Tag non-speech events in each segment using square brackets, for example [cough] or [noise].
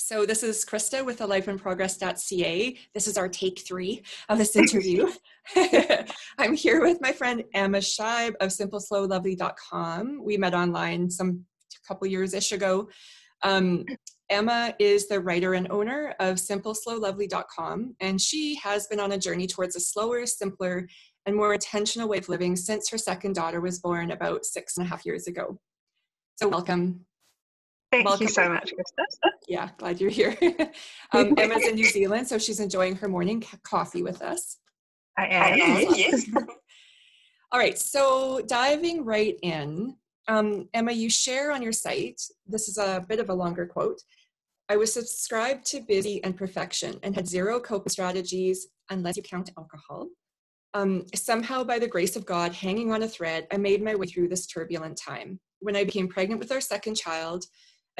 So this is Krista with the alifeinprogress.ca. This is our take three of this interview. [laughs] [laughs] I'm here with my friend Emma Scheib of simpleslowlovely.com. We met online some couple years-ish ago. Um, Emma is the writer and owner of simpleslowlovely.com, and she has been on a journey towards a slower, simpler, and more intentional way of living since her second daughter was born about six and a half years ago. So welcome. Thank welcome. you so much, Krista. [laughs] Yeah, glad you're here. [laughs] um, Emma's in New Zealand, so she's enjoying her morning coffee with us. I am. Yes. [laughs] All right, so diving right in, um, Emma, you share on your site, this is a bit of a longer quote. I was subscribed to busy and perfection and had zero coping strategies unless you count alcohol. Um, somehow, by the grace of God, hanging on a thread, I made my way through this turbulent time. When I became pregnant with our second child,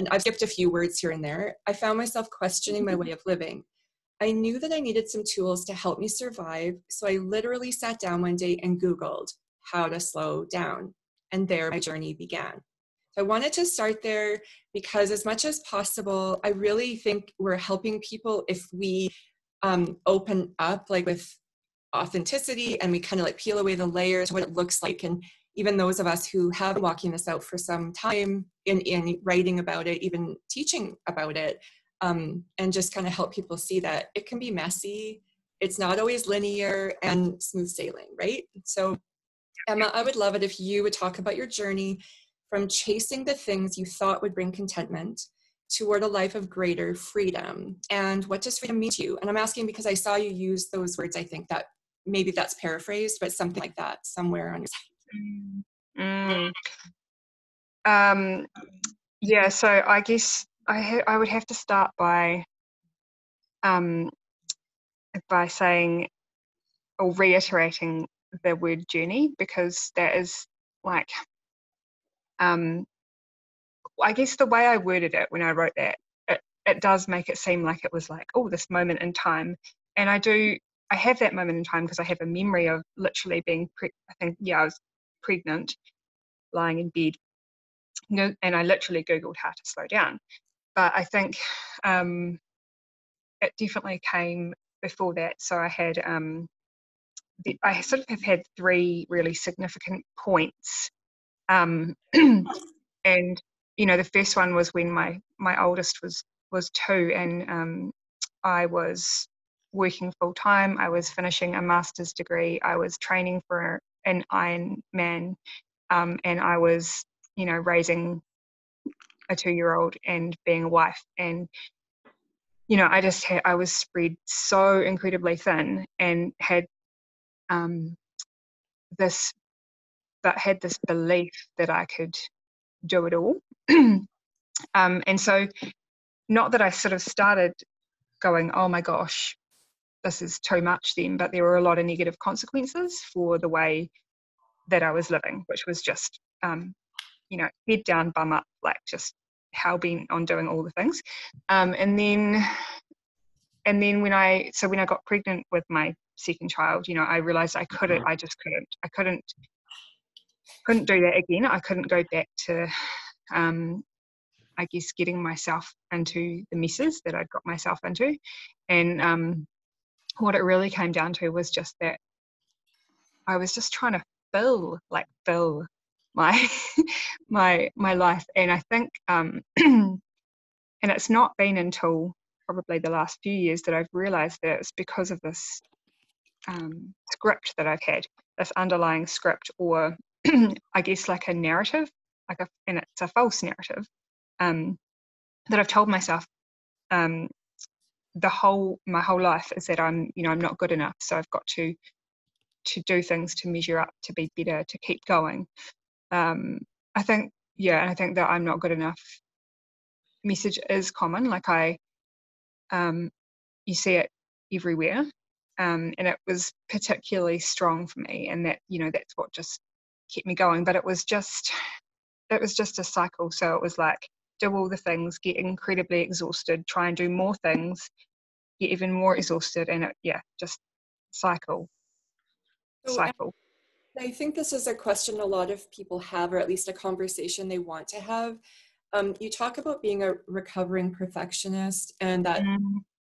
and I've skipped a few words here and there, I found myself questioning my way of living. I knew that I needed some tools to help me survive, so I literally sat down one day and Googled how to slow down. And there my journey began. I wanted to start there because, as much as possible, I really think we're helping people if we um, open up, like with authenticity, and we kind of like peel away the layers, what it looks like. And even those of us who have been walking this out for some time in, in writing about it, even teaching about it, um, and just kind of help people see that it can be messy. It's not always linear and smooth sailing, right? So, Emma, I would love it if you would talk about your journey from chasing the things you thought would bring contentment toward a life of greater freedom. And what does freedom mean to you? And I'm asking because I saw you use those words, I think that maybe that's paraphrased, but something like that somewhere on your site. Mm. Um, yeah, so I guess I ha- I would have to start by um, by saying or reiterating the word journey because that is like um, I guess the way I worded it when I wrote that, it, it does make it seem like it was like, oh, this moment in time. And I do, I have that moment in time because I have a memory of literally being, pre- I think, yeah, I was pregnant, lying in bed, and I literally Googled how to slow down. But I think um, it definitely came before that. So I had, um, I sort of have had three really significant points um, [clears throat] and you know, the first one was when my my oldest was was two, and um, I was working full time. I was finishing a master's degree. I was training for an Ironman, um, and I was, you know, raising a two-year-old and being a wife. And you know, I just had I was spread so incredibly thin and had um, this but had this belief that I could do it all. [clears throat] um, and so, not that I sort of started going, oh my gosh, this is too much then, but there were a lot of negative consequences for the way that I was living, which was just, um, you know, head down, bum up, like just hell bent on doing all the things. Um, and then, and then when I, so when I got pregnant with my second child, you know, I realized I couldn't, I just couldn't, I couldn't couldn't do that again. I couldn't go back to, um, I guess, getting myself into the messes that I'd got myself into. And um, what it really came down to was just that I was just trying to fill, like fill my [laughs] my my life. And I think, um, [clears throat] and it's not been until probably the last few years that I've realised that it's because of this um, script that I've had, this underlying script or [clears throat] I guess like a narrative, like a and it's a false narrative um, that I've told myself um, the whole my whole life is that I'm you know I'm not good enough, so I've got to to do things to measure up, to be better, to keep going. Um, I think yeah, and I think that I'm not good enough message is common. Like I, um, you see it everywhere, um, and it was particularly strong for me, and that you know that's what just kept me going. But it was just it was just a cycle. So it was like do all the things, get incredibly exhausted, try and do more things, get even more exhausted, and it, yeah, just cycle, so cycle. I think this is a question a lot of people have, or at least a conversation they want to have. Um, you talk about being a recovering perfectionist and that mm.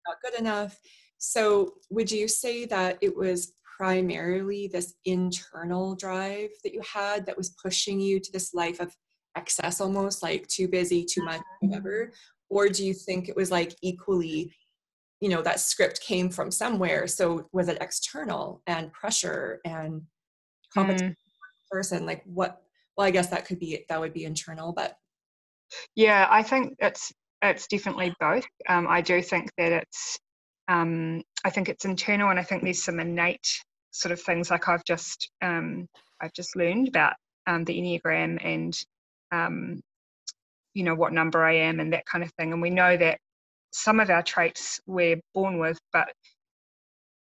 not good enough. So, would you say that it was primarily this internal drive that you had that was pushing you to this life of excess almost like too busy, too much, whatever? Or do you think it was like equally, you know, that script came from somewhere? So, was it external and pressure and competition? Mm. Person, like what? Well, I guess that could be that would be internal, but yeah, I think it's it's definitely both. Um, I do think that it's um, I think it's internal, and I think there's some innate sort of things like I've just um, I've just learned about um, the enneagram and um, you know what number I am and that kind of thing. And we know that some of our traits we're born with, but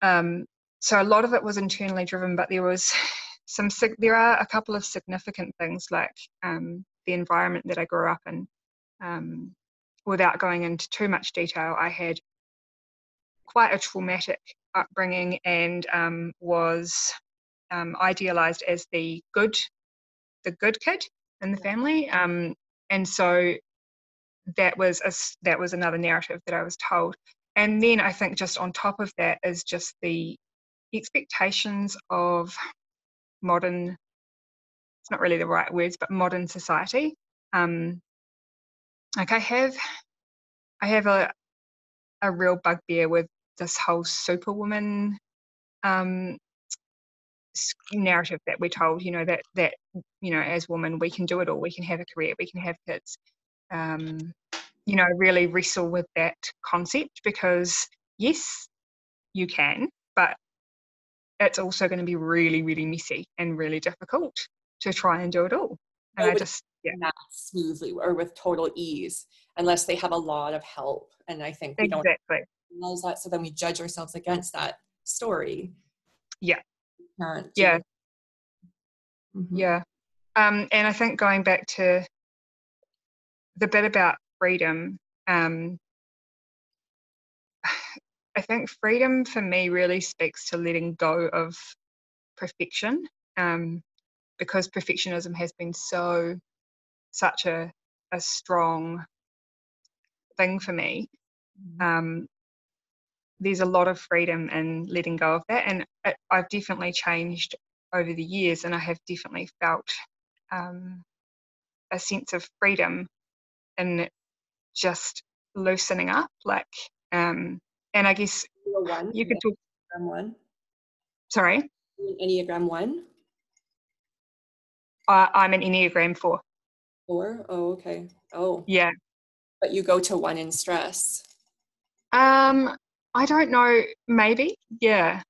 um, so a lot of it was internally driven. But there was [sighs] some there are a couple of significant things like um, the environment that I grew up in. Um, without going into too much detail, I had quite a traumatic upbringing and um, was um, idealized as the good, the good kid in the family. Um, and so that was a, that was another narrative that I was told. And then I think just on top of that is just the expectations of modern it's not really the right words, but modern society. Um, like I have, I have a a real bugbear with this whole superwoman um, narrative that we're told. You know that that you know as women we can do it all. We can have a career. We can have kids. Um, you know, really wrestle with that concept because yes, you can, but it's also going to be really, really messy and really difficult to try and do it all. And I just yeah. not smoothly or with total ease unless they have a lot of help. And I think we exactly. don't realize that. So then we judge ourselves against that story. Yeah. Yeah. Mm-hmm. Yeah. Um, and I think going back to the bit about freedom, um, [sighs] I think freedom for me really speaks to letting go of perfection. Um, because perfectionism has been so such a a strong thing for me mm-hmm. um, there's a lot of freedom in letting go of that and it, i've definitely changed over the years and i have definitely felt um, a sense of freedom in just loosening up like um, and i guess one, you could talk one sorry enneagram one uh, I'm an Enneagram 4. Four? Oh, okay. Oh. Yeah. But you go to one in stress. Um, I don't know. Maybe. Yeah.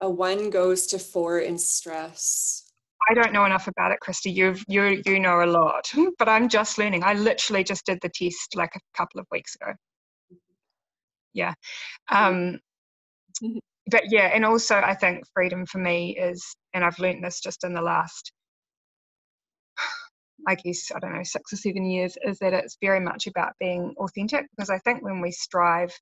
A one goes to four in stress. I don't know enough about it, Krista. You've you you know a lot, [laughs] but I'm just learning. I literally just did the test like a couple of weeks ago. Yeah. Um, but yeah, and also I think freedom for me is, and I've learned this just in the last [sighs] I guess, I don't know, six or seven years, is that it's very much about being authentic. Because I think when we strive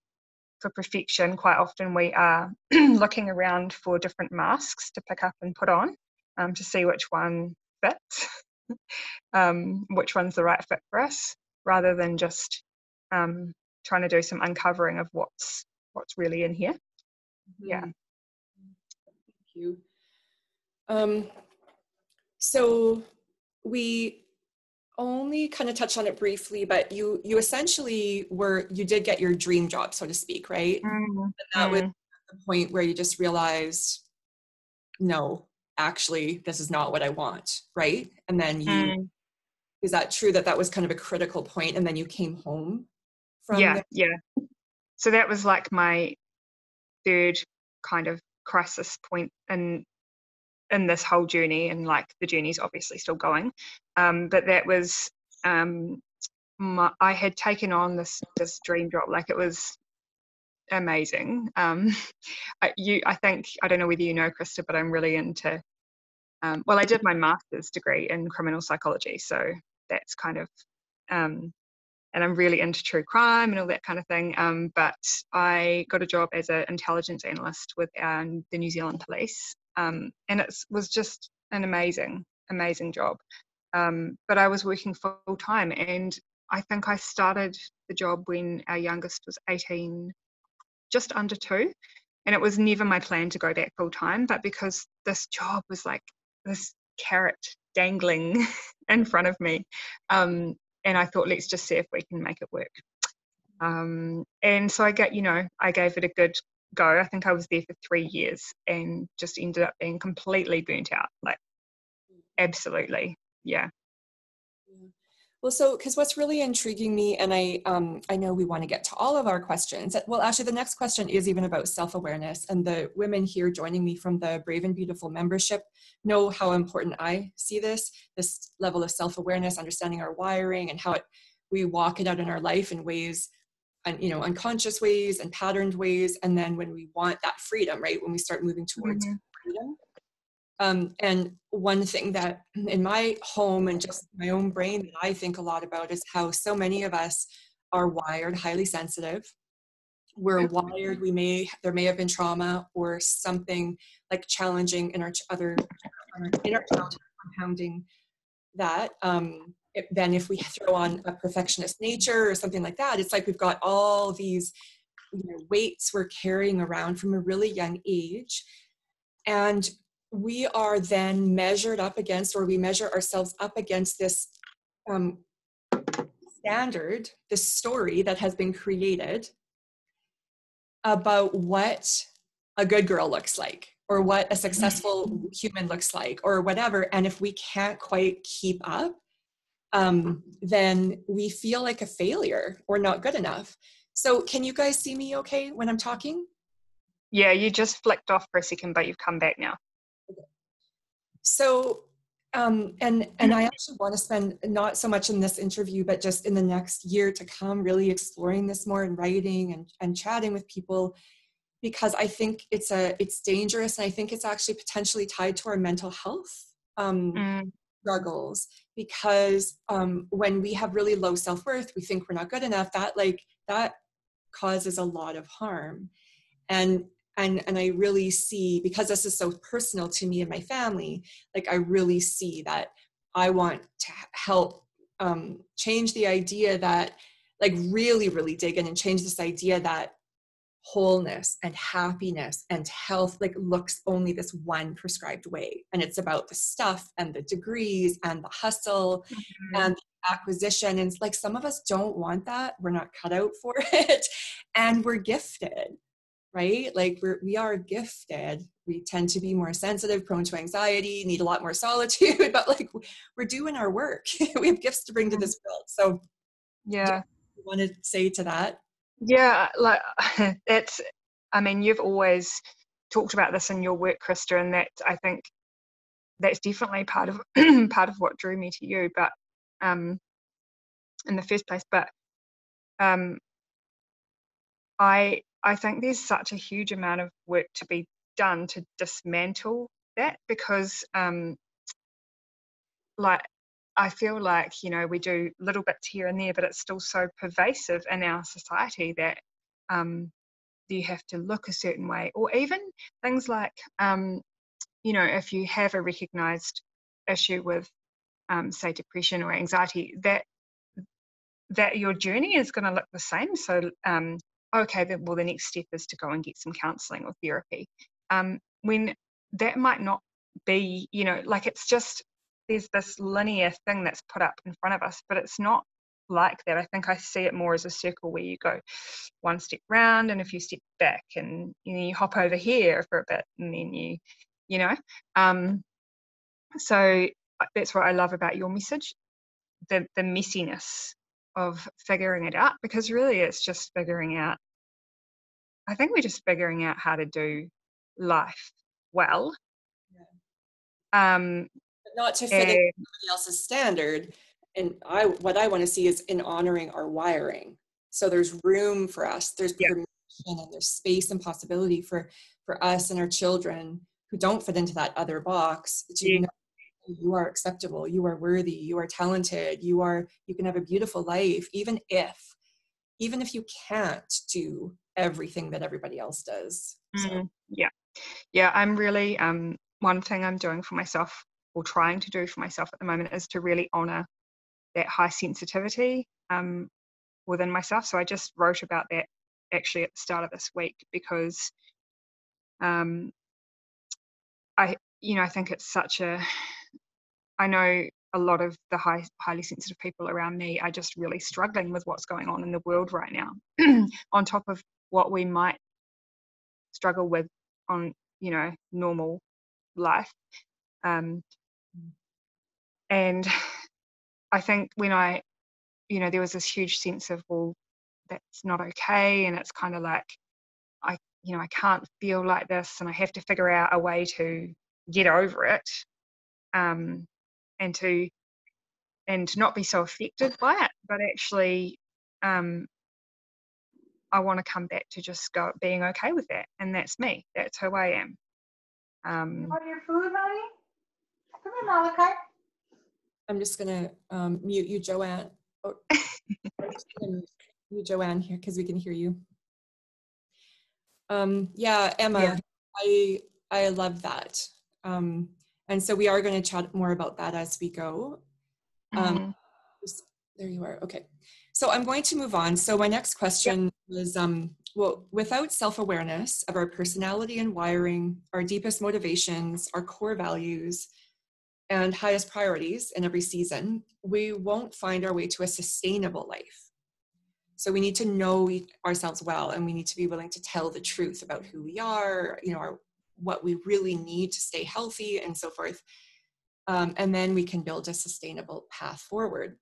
for perfection, quite often we are [clears throat] looking around for different masks to pick up and put on um, to see which one fits, [laughs] um, which one's the right fit for us, rather than just um, trying to do some uncovering of what's what's really in here. Mm-hmm. Yeah. Thank you. Um, so we only kind of touched on it briefly, but you you essentially were you did get your dream job, so to speak, right? Mm-hmm. And that was mm-hmm. the point where you just realized, no, actually, this is not what I want, right? And then you mm. is that true that that was kind of a critical point, and then you came home from yeah, yeah. So that was like my third kind of crisis point in in this whole journey and like the journey's obviously still going um, but that was um, my, i had taken on this this dream job like it was amazing. Um, [laughs] I, you i think i don't know whether you know krista but i'm really into um, well i did my master's degree in criminal psychology so that's kind of um, and i'm really into true crime and all that kind of thing um, but i got a job as an intelligence analyst with the new zealand police um, and it was just an amazing, amazing job. Um, but I was working full time, and I think I started the job when our youngest was 18, just under two. And it was never my plan to go back full time, but because this job was like this carrot dangling [laughs] in front of me, um, and I thought, let's just see if we can make it work. Um, and so I got, you know, I gave it a good go. I think I was there for three years and just ended up being completely burnt out. Like, absolutely, yeah. Well, so because what's really intriguing me, and I um, I know we want to get to all of our questions. Well, actually, the next question is even about self awareness, and the women here joining me from the Brave and Beautiful membership know how important I see this this level of self awareness, understanding our wiring, and how it we walk it out in our life in ways and you know unconscious ways and patterned ways and then when we want that freedom right when we start moving towards mm-hmm. freedom um, and one thing that in my home and just my own brain that I think a lot about is how so many of us are wired highly sensitive. We're wired, we may, there may have been trauma or something like challenging in our other, in our childhood, compounding that. Um, then if we [laughs] throw on a perfectionist nature or something like that, it's like we've got all these you know, weights we're carrying around from a really young age. And we are then measured up against, or we measure ourselves up against this um, standard, this story that has been created about what a good girl looks like, or what a successful human looks like, or whatever. And if we can't quite keep up, um, then we feel like a failure or not good enough. So, can you guys see me okay when I'm talking? Yeah, you just flicked off for a second, but you've come back now. So, um, and and I actually want to spend not so much in this interview, but just in the next year to come, really exploring this more and writing and and chatting with people, because I think it's a it's dangerous, and I think it's actually potentially tied to our mental health um, mm. struggles. Because um, when we have really low self worth, we think we're not good enough. That like that causes a lot of harm, and and and i really see because this is so personal to me and my family like i really see that i want to help um, change the idea that like really really dig in and change this idea that wholeness and happiness and health like looks only this one prescribed way and it's about the stuff and the degrees and the hustle mm-hmm. and the acquisition and like some of us don't want that we're not cut out for [laughs] it and we're gifted right? Like we're, we are gifted. We tend to be more sensitive, prone to anxiety, need a lot more [laughs] solitude, but like we're doing our work. [laughs] we have gifts to bring to mm. this world. So, yeah. want to say to that? Yeah, like [laughs] it's, I mean, you've always talked about this in your work, Krista, and that I think that's definitely part of [clears throat] part of what drew me to you. But um, in the first place, but um, I I think there's such a huge amount of work to be done to dismantle that because, um, like, I feel like, you know, we do little bits here and there, but it's still so pervasive in our society that um, you have to look a certain way. Or even things like, um, you know, if you have a recognized issue with, um, say, depression or anxiety, that that your journey is going to look the same. So, um, okay, then, well, the next step is to go and get some counseling or therapy. Um, when that might not be, you know, like it's just there's this linear thing that's put up in front of us, but it's not like that. I think I see it more as a circle where you go one step round and a few steps back, and you, know, you hop over here for a bit, and then you, you know. Um, so uh, that's what I love about your message, the the messiness of figuring it out because really it's just figuring out i think we're just figuring out how to do life well yeah. um not to fit and, somebody else's standard and i what i want to see is in honoring our wiring so there's room for us there's yeah. permission and there's space and possibility for for us and our children who don't fit into that other box to yeah. know you are acceptable you are worthy you are talented you are you can have a beautiful life even if even if you can't do everything that everybody else does so. mm, yeah yeah i'm really um one thing i'm doing for myself or trying to do for myself at the moment is to really honor that high sensitivity um, within myself. So I just wrote about that actually at the start of this week because um, I, you know, I think it's such a. I know a lot of the high, highly sensitive people around me are just really struggling with what's going on in the world right now, [clears throat] on top of what we might struggle with on, you know, normal life. Um, and [sighs] I think when I, you know, there was this huge sense of, well, that's not okay. And it's kind of like, I, you know, I can't feel like this and I have to figure out a way to get over it. Um, and to, and not be so affected by it, but actually, um, I want to come back to just go being okay with that. And that's me. That's who I am. Um, you want your food, honey? Come here, Malachi. I'm just gonna um, mute you, Joanne. Oh, mute Joanne here because we can hear you. Um, yeah, Emma, yeah. I I love that. Um, and so we are going to chat more about that as we go. Um, mm-hmm. there you are. Okay. So I'm going to move on. So my next question yeah. was, um, well, without self-awareness of our personality and wiring, our deepest motivations, our core values, and highest priorities in every season, we won't find our way to a sustainable life. So we need to know ourselves well, and we need to be willing to tell the truth about who we are, you know, our, what we really need to stay healthy, and so forth. Um, and then we can build a sustainable path forward.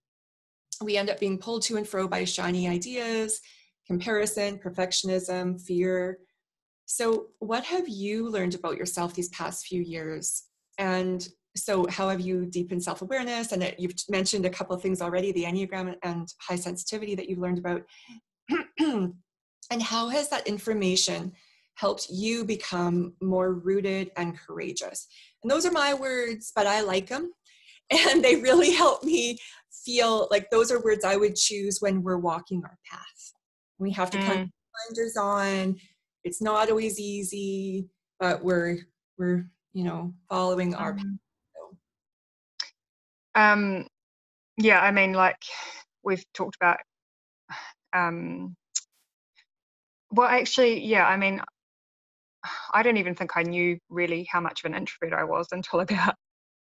We end up being pulled to and fro by shiny ideas, comparison, perfectionism, fear. So, what have you learned about yourself these past few years? And so how have you deepened self-awareness? And it, you've mentioned a couple of things already the enneagram and high sensitivity that you've learned about. [clears throat] And how has that information helped you become more rooted and courageous? And those are my words but i like them [laughs] and they really help me feel like those are words i would choose when we're walking our path. We have to mm. come blinders on. It's not always easy but we're we're you know following our path um, yeah, I mean, like we've talked about. Um, well, actually, yeah, I mean, I don't even think I knew really how much of an introvert I was until [laughs] about,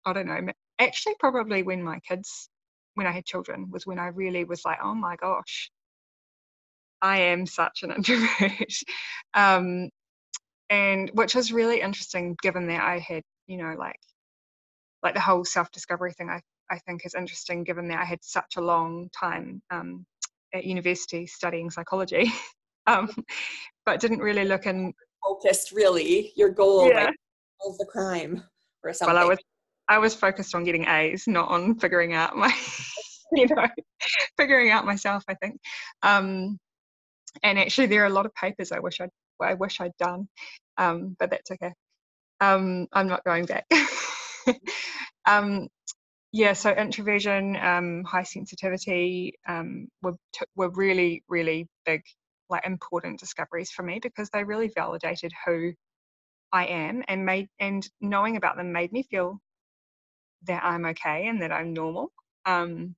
I don't know, actually, probably when my kids, when I had children, was when I really was like, oh my gosh, I am such an [laughs] introvert. um, and which was really interesting given that I had, you know, like, like the whole self discovery thing I I think is interesting given that I had such a long time um, at university studying psychology, [laughs] um, but didn't really look in. Focused really your goal yeah. like, of the crime or something. Well, I was I was focused on getting A's, not on figuring out my, [laughs] you know, figuring out myself. I think, um, and actually there are a lot of papers I wish I'd I wish I'd done, um, but that's okay. Um, I'm not going back. [laughs] um, yeah, so introversion, um, high sensitivity um, were t- were really really big, like important discoveries for me because they really validated who I am and made and knowing about them made me feel that I'm okay and that I'm normal um,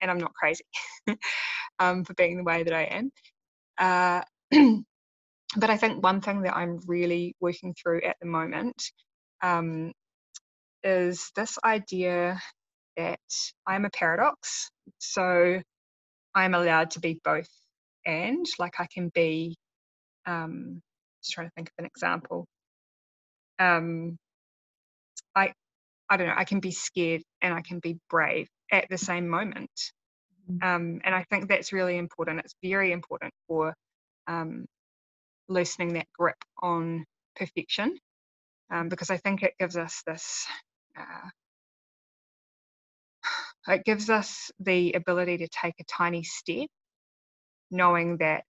and I'm not crazy [laughs] um, for being the way that I am. Uh, [clears throat] but I think one thing that I'm really working through at the moment um, is this idea that I'm a paradox. So I'm allowed to be both and, like I can be, um, just trying to think of an example. Um, I, I don't know, I can be scared and I can be brave at the same moment. Mm-hmm. Um, and I think that's really important. It's very important for um, loosening that grip on perfection um, because I think it gives us this uh, it gives us the ability to take a tiny step, knowing that,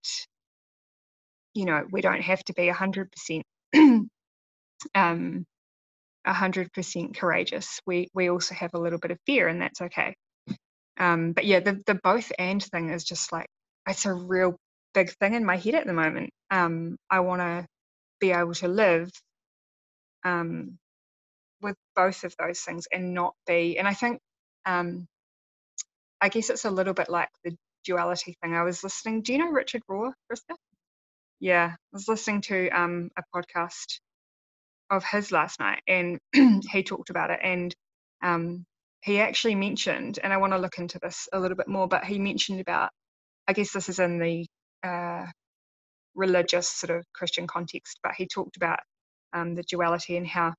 you know, we don't have to be 100% [clears throat] um, 100% courageous. We, we also have a little bit of fear, and that's okay. Um, but yeah, the, the both and thing is just like, it's a real big thing in my head at the moment. Um, I want to be able to live um, with both of those things and not be and i think um i guess it's a little bit like the duality thing. I was listening do you know richard rohr krista? Yeah i was listening to um a podcast of his last night and [clears throat] he talked about it and um he actually mentioned and i want to look into this a little bit more but he mentioned about i guess this is in the uh religious sort of christian context but he talked about um, the duality and how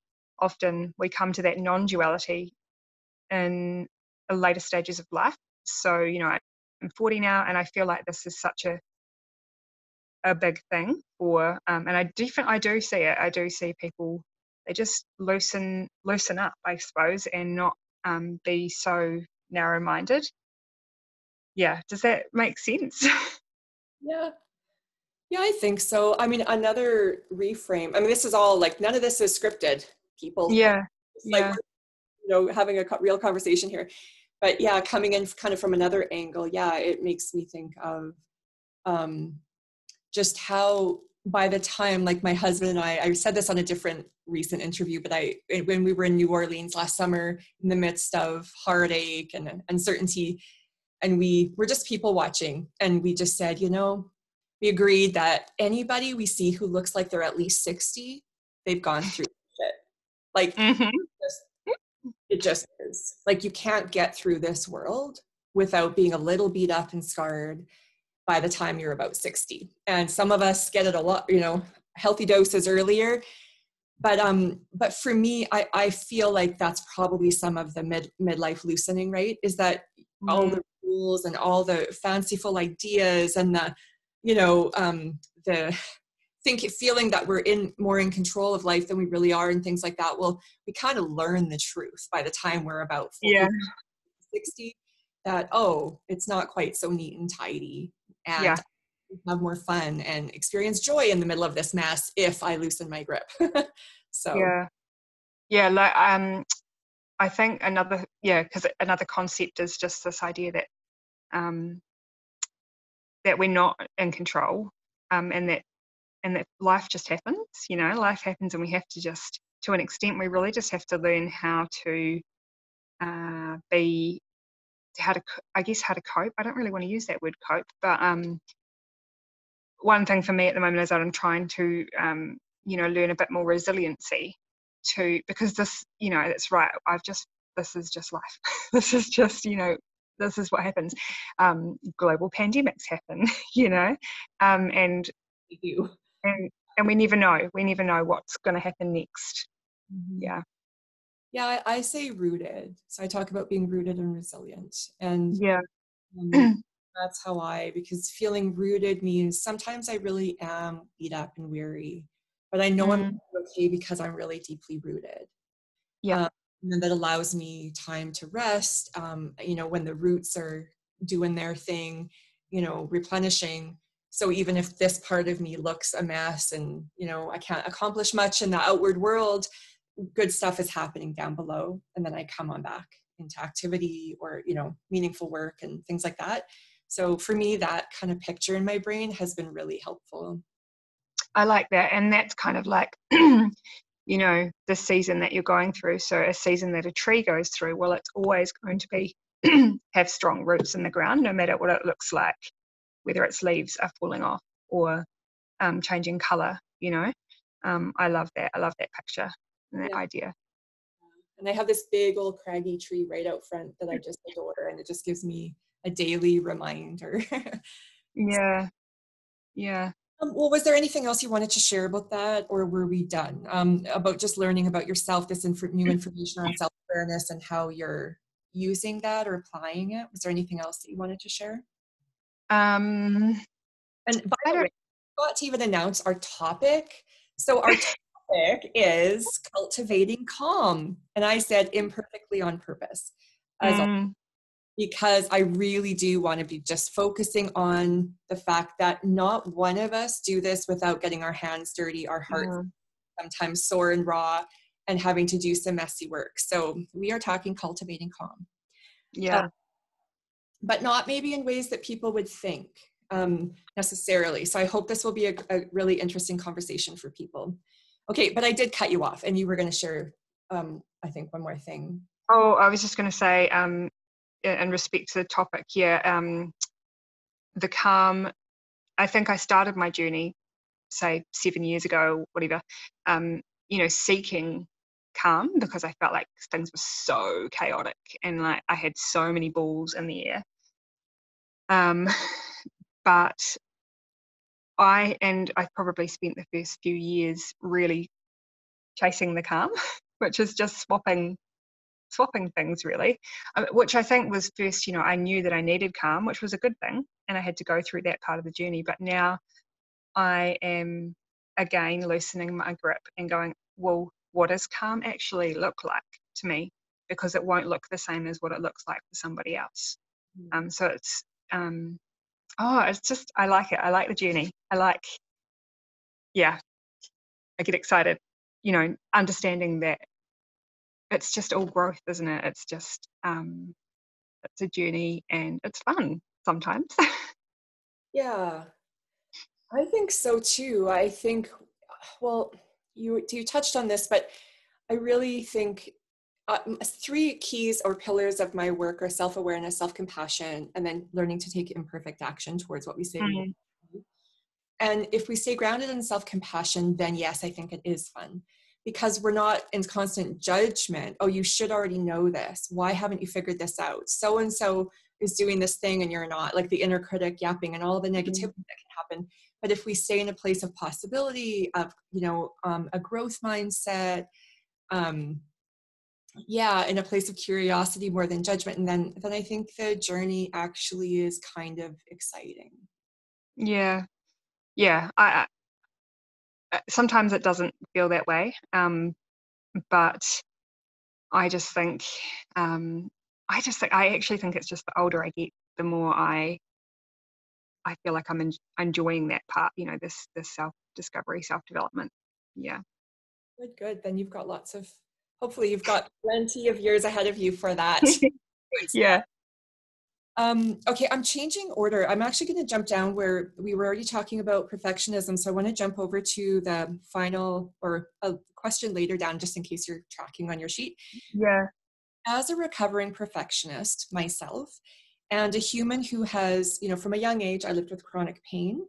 often we come to that non-duality in the later stages of life. So, you know, I'm 40 now, and I feel like this is such a a big thing for, um, and I definitely I do see it. I do see people they just loosen loosen up, I suppose, and not um, be so narrow-minded. Yeah, does that make sense? [laughs] Yeah. Yeah, I think so. I mean, another reframe. I mean, this is all like none of this is scripted, people. Yeah. It's like yeah. you know, having a real conversation here. But yeah, coming in kind of from another angle, yeah, it makes me think of um, just how by the time like my husband and I, I said this on a different recent interview, but I when we were in New Orleans last summer in the midst of heartache and uncertainty, and we were just people watching, and we just said, you know, we agreed that anybody we see who looks like they're at least 60, they've gone through. Like Mhm. just, it just is. Like you can't get through this world without being a little beat up and scarred by the time you're about 60 and some of us get it a lot you know healthy doses earlier. But um but for me i i feel like that's probably some of the mid midlife loosening right? Is that all the rules and all the fanciful ideas and the you know um the think feeling that we're in more in control of life than we really are and things like that well we kind of learn the truth by the time we're about 40, Yeah. 60 that oh it's not quite so neat and tidy and Yeah. have more fun and experience joy in the middle of this mess if i loosen my grip [laughs] so Yeah. Yeah. Like, um, I think another, yeah, because another concept is just this idea that, um, that we're not in control, um, and that, and that life just happens. You know, life happens, and we have to just, to an extent, we really just have to learn how to, uh, be, how to, I guess, how to cope. I don't really want to use that word cope, but um, one thing for me at the moment is that I'm trying to, um, you know, learn a bit more resiliency to because this, you know, that's right. I've just this is just life. [laughs] this is just, you know, this is what happens. Um, global pandemics happen, [laughs] you know, um, and you and and we never know. We never know what's going to happen next. Yeah. yeah I, I say rooted so i talk about being rooted and resilient and Yeah. um, [clears throat] that's how i because feeling rooted means sometimes i really am beat up and weary but i know i'm okay because i'm really deeply rooted Yeah. Um, and that allows me time to rest um, you know when the roots are doing their thing you know replenishing so even if this part of me looks a mess and you know i can't accomplish much in the outward world good stuff is happening down below and then i come on back into activity or you know meaningful work and things like that so for me that kind of picture in my brain has been really helpful I like that. And that's kind of like, [clears throat] you know, the season that you're going through. So a season that a tree goes through, well, it's always going to be [clears throat] have strong roots in the ground, no matter what it looks like, whether its leaves are falling off or um, changing color, you know. Um, I love that. I love that picture and that Yeah. idea. and i have this big old craggy tree right out front that i just adore and it just gives me a daily reminder [laughs] Yeah. Yeah. Um, well, was there anything else you wanted to share about that, or were we done? Um, about just learning about yourself, this inf- new information on self awareness and how you're using that or applying it. Was there anything else that you wanted to share? Um, And by I the way, forgot to even announce our topic. So our topic is cultivating calm, and I said imperfectly on purpose, as al- mm, because I really do want to be just focusing on the fact that not one of us do this without getting our hands dirty, our hearts mm, sometimes sore and raw, and having to do some messy work. So we are talking cultivating calm, yeah. But not maybe in ways that people would think um, necessarily. So I hope this will be a, a really interesting conversation for people. Okay, but I did cut you off, and you were going to share um, I think one more thing. Oh, I was just going to say, um, in respect to the topic, yeah, um, the calm. I think I started my journey, say seven years ago, whatever. Um, you know, seeking calm because I felt like things were so chaotic and like I had so many balls in the air. Um, but I and I probably spent the first few years really chasing the calm, [laughs] which is just swapping swapping things really, um, which I think was first, you know, I knew that I needed calm, which was a good thing, and I had to go through that part of the journey. But now I am again loosening my grip and going, well, what does calm actually look like to me? Because it won't look the same as what it looks like for somebody else. Mm. Um, so it's um, oh, it's just I like it. I like the journey. I like, yeah, I get excited. You know, understanding that it's just all growth, isn't it? It's just um, it's a journey and it's fun sometimes. [laughs] yeah, I think so too. I think, well, you you touched on this, but I really think uh, three keys or pillars of my work are self-awareness, self-compassion, and then learning to take imperfect action towards what we say. Mm-hmm. And if we stay grounded in self-compassion, then yes, I think it is fun because we're not in constant judgment. Oh, you should already know this. Why haven't you figured this out? So and so is doing this thing and you're not, like the inner critic yapping and all the negativity mm-hmm. that can happen. But if we stay in a place of possibility, of you know, um, a growth mindset, um, yeah, in a place of curiosity more than judgment, and then then I think the journey actually is kind of exciting. Yeah, yeah. I, uh, sometimes it doesn't feel that way um, but i just think um, i just think i actually think it's just the older i get the more i i feel like i'm en- enjoying that part you know this this self discovery self development yeah good good then you've got lots of hopefully you've got plenty of years ahead of you for that [laughs] yeah um, okay, I'm changing order. I'm actually going to jump down where we were already talking about perfectionism. So I want to jump over to the final or a question later down, just in case you're tracking on your sheet. Yeah. As a recovering perfectionist myself, and a human who has, you know, from a young age, I lived with chronic pain.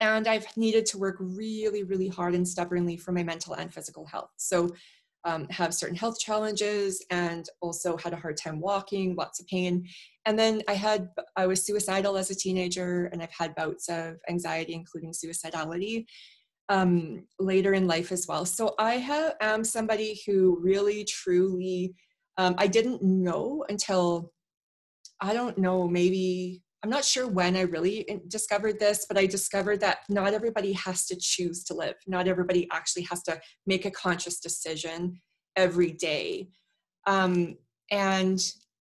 And I've needed to work really, really hard and stubbornly for my mental and physical health. So um, have certain health challenges and also had a hard time walking, lots of pain. And then I had, I was suicidal as a teenager and I've had bouts of anxiety, including suicidality um, later in life as well. So I have, am somebody who really truly, um, I didn't know until, I don't know, maybe I'm not sure when I really discovered this, but I discovered that not everybody has to choose to live. Not everybody actually has to make a conscious decision every day. Um, and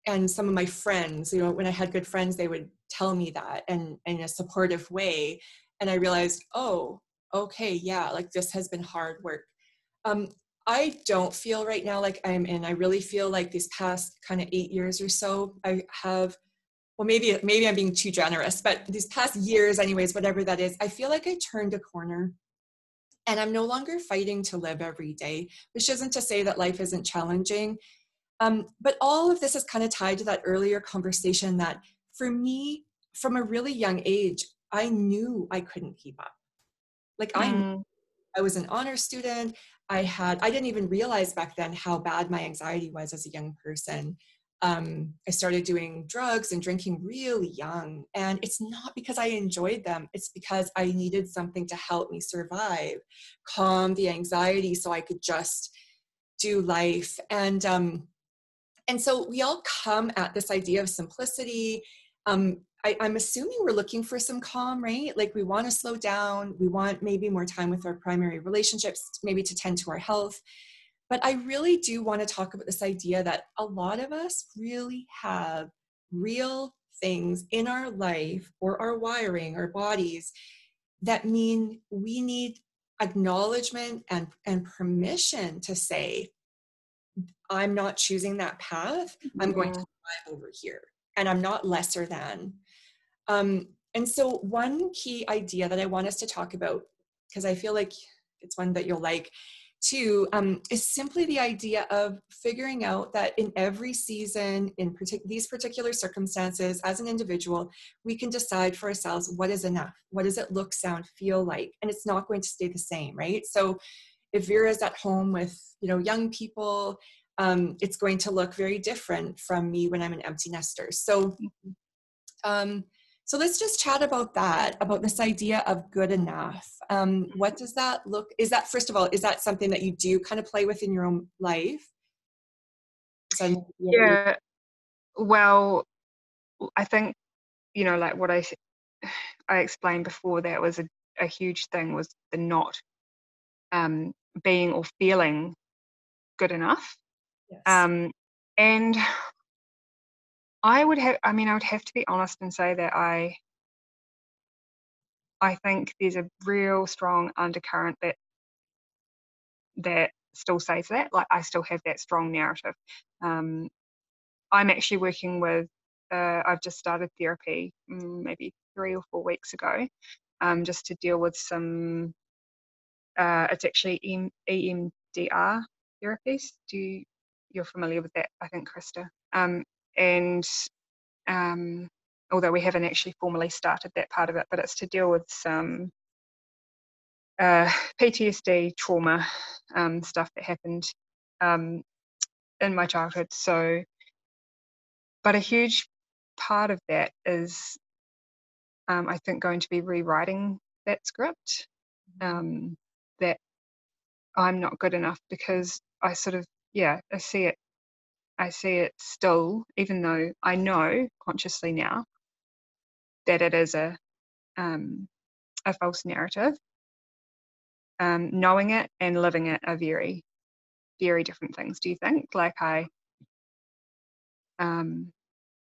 and some of my friends, you know, when I had good friends, they would tell me that and, and in a supportive way. And I realized, oh, okay, yeah, like this has been hard work. Um, I don't feel right now like I'm in. I really feel like these past kind of eight years or so, I have well maybe maybe i'm being too generous but these past years anyways whatever that is i feel like i turned a corner. And i'm no longer fighting to live every day which isn't to say that life isn't challenging. Um, but all of this is kind of tied to that earlier conversation that for me from a really young age i knew i couldn't keep up. Like mm. i i was an honor student. I had i didn't even realize back then how bad my anxiety was as a young person um, I started doing drugs and drinking really young. And it's not because I enjoyed them, it's because I needed something to help me survive, calm the anxiety so I could just do life. And um, and so we all come at this idea of simplicity. Um, I, I'm assuming we're looking for some calm, right? Like we want to slow down, we want maybe more time with our primary relationships, maybe to tend to our health. But I really do want to talk about this idea that a lot of us really have real things in our life or our wiring, our bodies, that mean we need acknowledgement and, and permission to say, I'm not choosing that path. I'm going to thrive over here. And I'm not lesser than. Um, and so, one key idea that I want us to talk about, because I feel like it's one that you'll like, too um, is simply the idea of figuring out that in every season, in partic- these particular circumstances, as an individual, we can decide for ourselves what is enough. What does it look, sound, feel like? And it's not going to stay the same, right? So if Vera's at home with you know young people, um, it's going to look very different from me when I'm an empty nester. So. Um, so let's just chat about that, about this idea of good enough. Um, what does that look? Is that first of all, is that something that you do kind of play with in your own life? So, yeah. Well, I think you know, like what I I explained before, that was a, a huge thing was the not um, being or feeling good enough. Yes. Um, and I would have, I mean, I would have to be honest and say that I, I think there's a real strong undercurrent that that still says that. Like I still have that strong narrative. Um, I'm actually working with. Uh, I've just started therapy, mm, maybe three or four weeks ago, um, just to deal with some. Uh, it's actually EM, EMDR therapies. Do you, you're familiar with that? I think, Krista. Um, and um, although we haven't actually formally started that part of it, but it's to deal with some uh, PTSD trauma um, stuff that happened um, in my childhood. So, but a huge part of that is, um, I think, going to be rewriting that script. Um, that I'm not good enough because I sort of, yeah, I see it I see it still, even though I know consciously now that it is a um, a false narrative. Um, knowing it and living it are very, very different things. Do you think? Like I, um,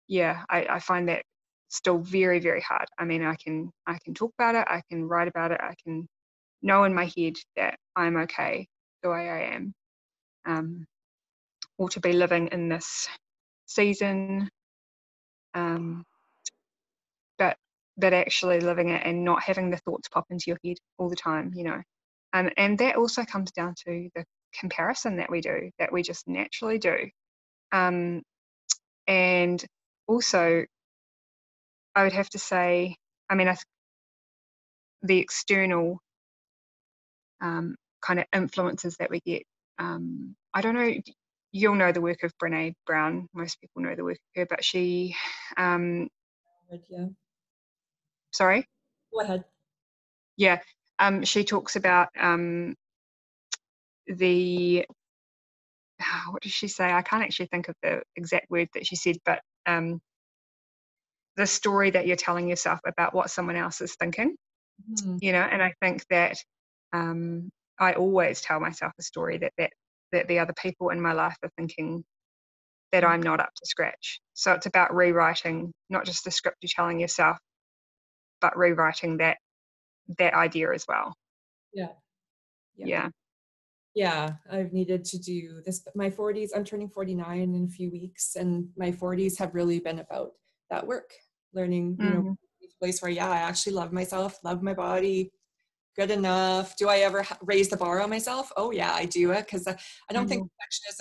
yeah, I, I find that still very, very hard. I mean, I can I can talk about it, I can write about it, I can know in my head that I'm okay the way I am. Um, or to be living in this season um, but but actually living it and not having the thoughts pop into your head all the time you know. Um, and that also comes down to the comparison that we do that we just naturally do. Um, and also i would have to say i mean I th- the external um, kind of influences that we get um, i don't know you'll know the work of Brene Brown. Most people know the work of her, but she. Um, yeah. Sorry. Go ahead. Yeah, um, she talks about um, the. what does she say? I can't actually think of the exact word that she said, but um, the story that you're telling yourself about what someone else is thinking. Mm-hmm. You know, and I think that um, I always tell myself a story that that that the other people in my life are thinking that I'm not up to scratch. So it's about rewriting not just the script you're telling yourself, but rewriting that that idea as well. Yeah. Yeah. Yeah. yeah I've needed to do this. My 40s, I'm turning 49 in a few weeks, and my 40s have really been about that work, learning, you mm-hmm. know, place where, yeah, I actually love myself, love my body, good enough? Do I ever raise the bar on myself? Oh yeah, I do it because I, I don't mm-hmm. think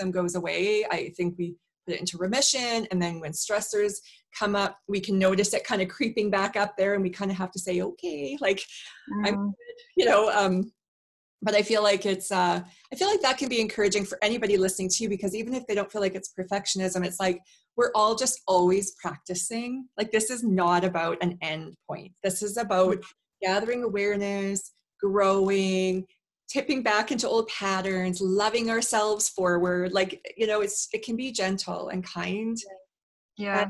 perfectionism goes away. I think we put it into remission, and then when stressors come up, we can notice it kind of creeping back up there, and we kind of have to say, okay, [laughs] like mm-hmm. I'm, you know. Um, but I feel like it's uh, I feel like that can be encouraging for anybody listening to you because even if they don't feel like it's perfectionism, it's like we're all just always practicing. Like this is not about an end point. This is about mm-hmm. gathering awareness, growing tipping back into old patterns loving ourselves forward like you know it's it can be gentle and kind. Yeah.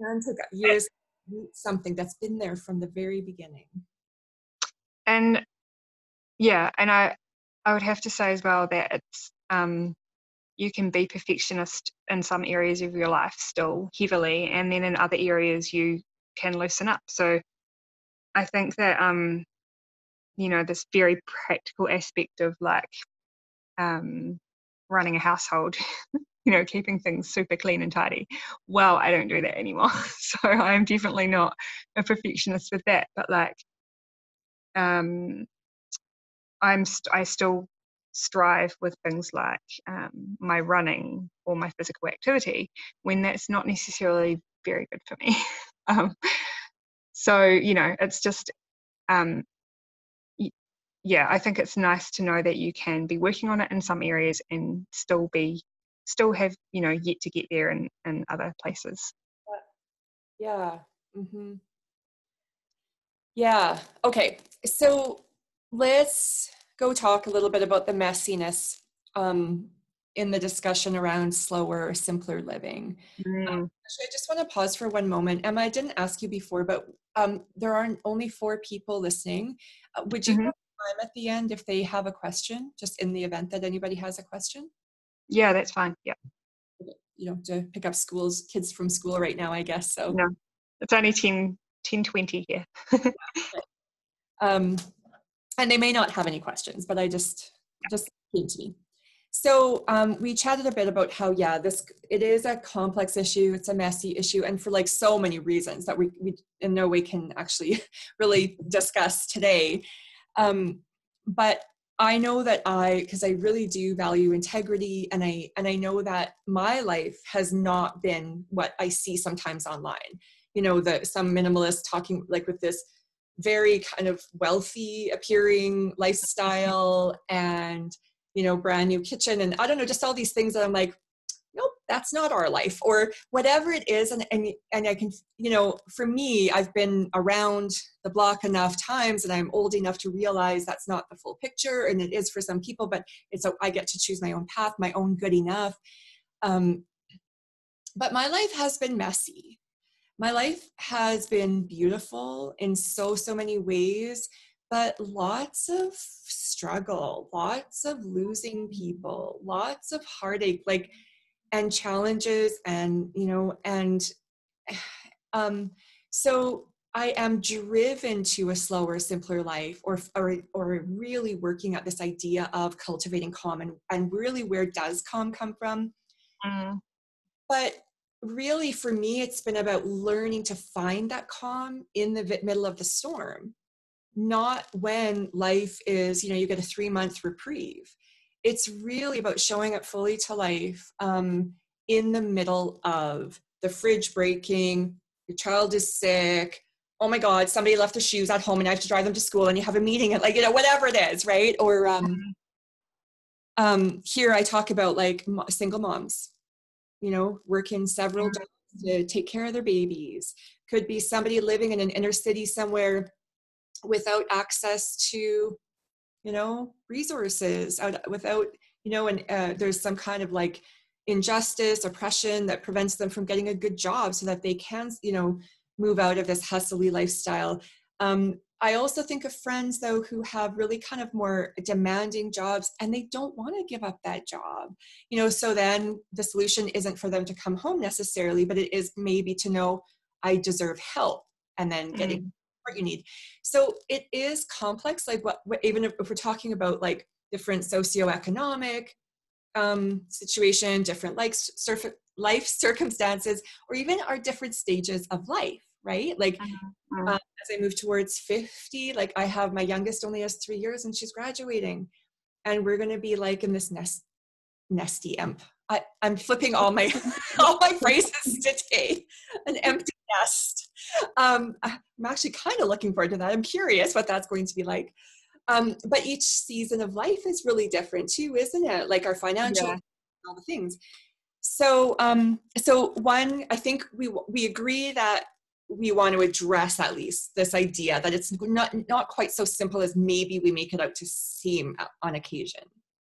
And years something that's been there from the very beginning. And yeah and i i would have to say as well that it's um you can be perfectionist in some areas of your life still heavily and then in other areas you can loosen up. So i think that um you know this very practical aspect of like um, running a household [laughs] you know keeping things super clean and tidy well i don't do that anymore [laughs] so i'm definitely not a perfectionist with that but like um i'm st- i still strive with things like um, my running or my physical activity when that's not necessarily very good for me. [laughs] um, so you know, it's just um, yeah, I think it's nice to know that you can be working on it in some areas and still be still have you know yet to get there in in other places. Yeah. Mm-hmm. Yeah. Okay. So let's go talk a little bit about the messiness um, in the discussion around slower, simpler living. Mm. Um, actually, I just want to pause for one moment. Emma, I didn't ask you before, but um, there are only four people listening. Uh, would you mm-hmm. Time at the end if they have a question, just in the event that anybody has a question? Yeah, that's fine. Yeah. You know, to pick up schools, kids from school right now, I guess. So no, it's only 10, 10 20 here. [laughs] [laughs] um, and they may not have any questions, but I just just came to me. So um, we chatted a bit about how yeah, this it is a complex issue. It's a messy issue, and for like so many reasons that we we in no way can actually [laughs] really discuss today. Um, but I know that I because I really do value integrity, and I and I know that my life has not been what I see sometimes online. You know, the some minimalist talking like with this very kind of wealthy appearing lifestyle and you know brand new kitchen and i don't know just all these things that i'm like nope that's not our life or whatever it is and and, and i can you know for me i've been around the block enough times and i'm old enough to realize that's not the full picture and it is for some people but it's a, i get to choose my own path my own good enough. Um, but my life has been messy. My life has been beautiful in so, so many ways, but lots of struggle, lots of losing people, lots of heartache, like, and challenges, and, you know, and, [sighs] um, so I am driven to a slower, simpler life, or, or, or really working at this idea of cultivating calm and, and really where does calm come from? Mm. But really for me it's been about learning to find that calm in the middle of the storm not when life is you know you get a three month reprieve it's really about showing up fully to life um, in the middle of the fridge breaking your child is sick oh my god somebody left their shoes at home and i have to drive them to school and you have a meeting at like you know whatever it is right or um, um, here i talk about like single moms you know, working several jobs to take care of their babies. Could be somebody living in an inner city somewhere without access to, you know, resources, without, you know, and uh, there's some kind of like injustice, oppression that prevents them from getting a good job so that they can, you know, move out of this hustly lifestyle. Um, I also think of friends though who have really kind of more demanding jobs and they don't want to give up that job. You know, so then the solution isn't for them to come home necessarily, but it is maybe to know I deserve help and then getting mm. What you need. So it is complex like what, what even if, if, we're talking about like different socioeconomic um, situation, different like surf, life [laughs] circumstances or even our different stages of life right? Like mm-hmm. um, as I move towards 50, like I have my youngest only has three years and she's graduating. And we're gonna be like in this nest nesty imp I, I'm flipping all my [laughs] all my phrases today. An empty nest. Um, I'm actually kind of looking forward to that. I'm curious what that's going to be like. Um, but each season of life is really different too, isn't it? Like our financial, yeah. all the things. So, um, so one, I think we we agree that we want to address at least this idea that it's not not quite so simple as maybe we make it out to seem on occasion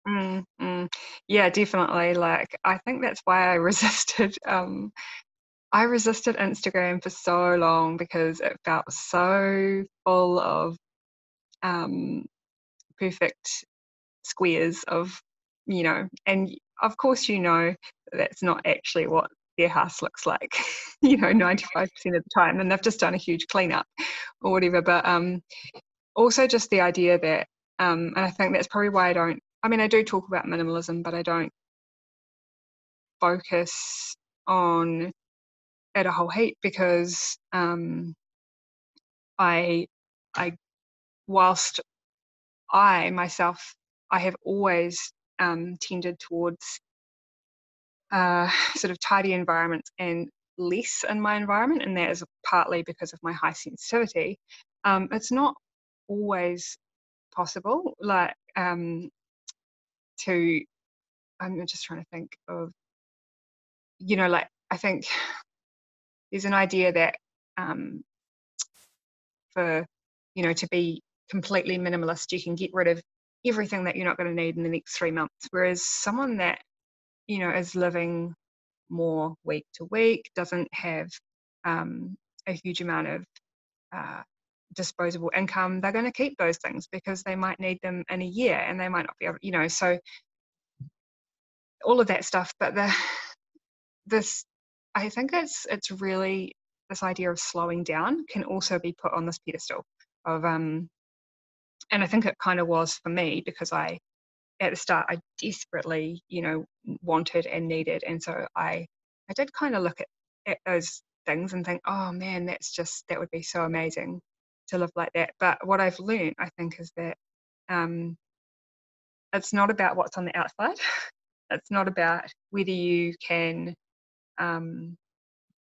mm, mm. yeah definitely like i think that's why i [laughs] resisted um i resisted instagram for so long because it felt so full of um perfect squares of you know and of course you know that's not actually what their house looks like, [laughs] you know, 95% of the time, and they've just done a huge cleanup or whatever. But um, also just the idea that, um, and I think that's probably why I don't, I mean, I do talk about minimalism, but I don't focus on it a whole heap because um, I, I, whilst I myself, I have always um, tended towards uh, [sighs] sort of tidy environments and less in my environment, and that is partly because of my high sensitivity. Um, it's not always possible, like um, to. I'm just trying to think of, you know, like I think there's an idea that um, for you know to be completely minimalist, you can get rid of everything that you're not going to need in the next three months. Whereas someone that you know is living more week to week, doesn't have um, a huge amount of uh, disposable income, they're going to keep those things because they might need them in a year and they might not be able, you know, so all of that stuff. But the [laughs] this, I think it's it's really this idea of slowing down can also be put on this pedestal of um, and I think it kind of was for me because I at the start I desperately, you know, wanted and needed. And so I I did kind of look at, at those things and think, oh man, that's just that would be so amazing to live like that. But what I've learned, I think, is that um, it's not about what's on the outside. [laughs] it's not about whether you can um,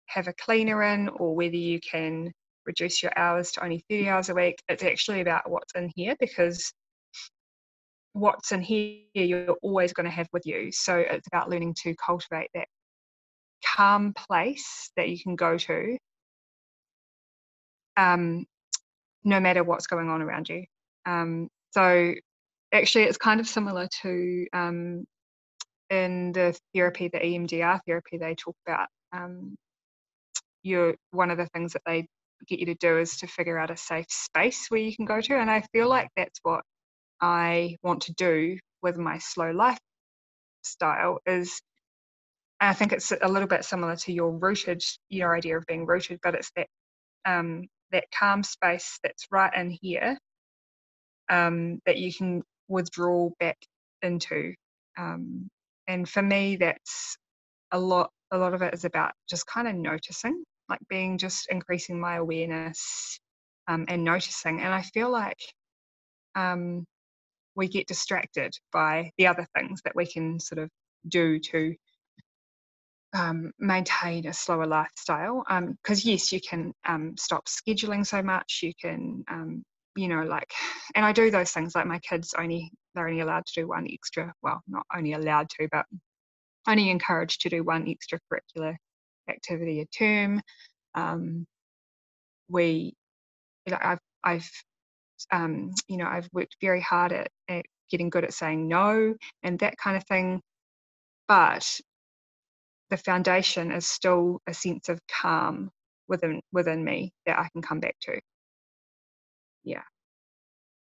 have a cleaner in or whether you can reduce your hours to only 30 hours a week. It's actually about what's in here because what's in here you're always going to have with you. So it's about learning to cultivate that calm place that you can go to um, no matter what's going on around you. Um, so actually, it's kind of similar to um, in the therapy, the EMDR therapy, they talk about um, you one of the things that they get you to do is to figure out a safe space where you can go to. And I feel like that's what I want to do with my slow lifestyle is I think it's a little bit similar to your rooted, your idea of being rooted, but it's that um, that calm space that's right in here um, that you can withdraw back into. Um, and for me, that's a lot. A lot of it is about just kind of noticing, like being just increasing my awareness um, and noticing. And I feel like um, we get distracted by the other things that we can sort of do to um, maintain a slower lifestyle. Because um, yes, you can um, stop scheduling so much. You can, um, you know, like, and I do those things. Like my kids only they're only allowed to do one extra. Well, not only allowed to, but only encouraged to do one extracurricular activity a term. Um, we, you know, I've I've um, you know, I've worked very hard at, at getting good at saying no and that kind of thing. But the foundation is still a sense of calm within within me that I can come back to. Yeah.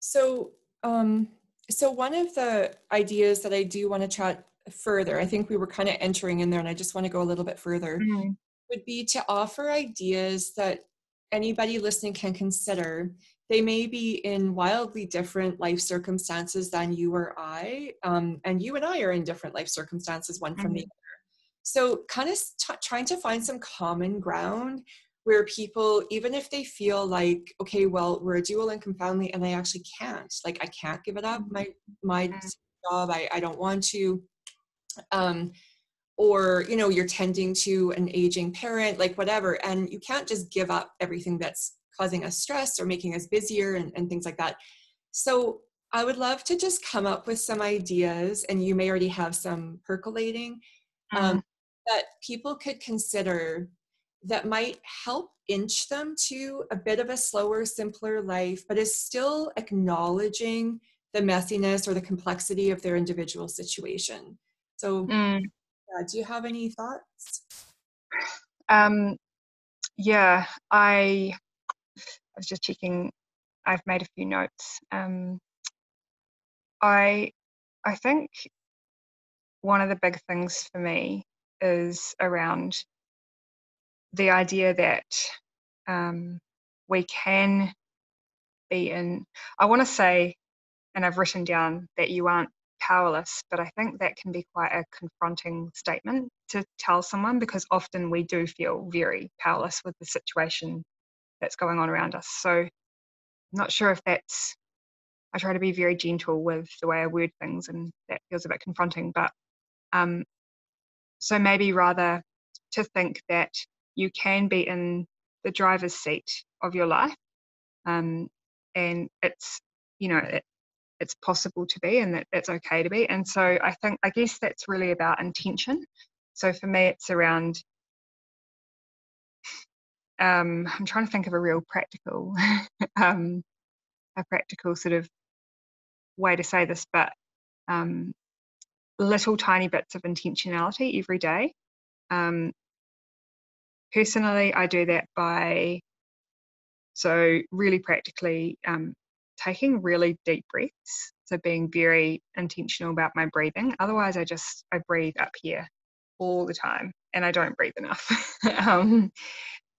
So um so one of the ideas that I do want to chat further, I think we were kind of entering in there and I just want to go a little bit further, mm-hmm. would be to offer ideas that anybody listening can consider they may be in wildly different life circumstances than you or I, um, and you and I are in different life circumstances, one from mm-hmm. the other. So, kind of t- trying to find some common ground where people, even if they feel like, okay, well, we're a dual income family, and I actually can't, like, I can't give it up, my my mm-hmm. job, I, I don't want to. Um, or you know you're tending to an aging parent like whatever and you can't just give up everything that's causing us stress or making us busier and, and things like that. So I would love to just come up with some ideas, and you may already have some percolating um, mm. that people could consider that might help inch them to a bit of a slower, simpler life, but is still acknowledging the messiness or the complexity of their individual situation. So, mm. yeah, do you have any thoughts? Um, yeah, I was just checking. I've made a few notes. Um, I I think one of the big things for me is around the idea that um, we can be in. I want to say, and I've written down that you aren't powerless, but I think that can be quite a confronting statement to tell someone because often we do feel very powerless with the situation that's going on around us. So I'm not sure if that's I try to be very gentle with the way I word things, and that feels a bit confronting. But um, so maybe rather to think that you can be in the driver's seat of your life, um, and it's you know it, it's possible to be, and that it's okay to be. And so I think I guess that's really about intention. So for me, it's around um, I'm trying to think of a real practical, [laughs] um, a practical sort of way to say this, but um, little tiny bits of intentionality every day. Um, personally, I do that by so really practically um, taking really deep breaths. So being very intentional about my breathing. Otherwise, I just I breathe up here all the time, and I don't breathe enough. [laughs] um,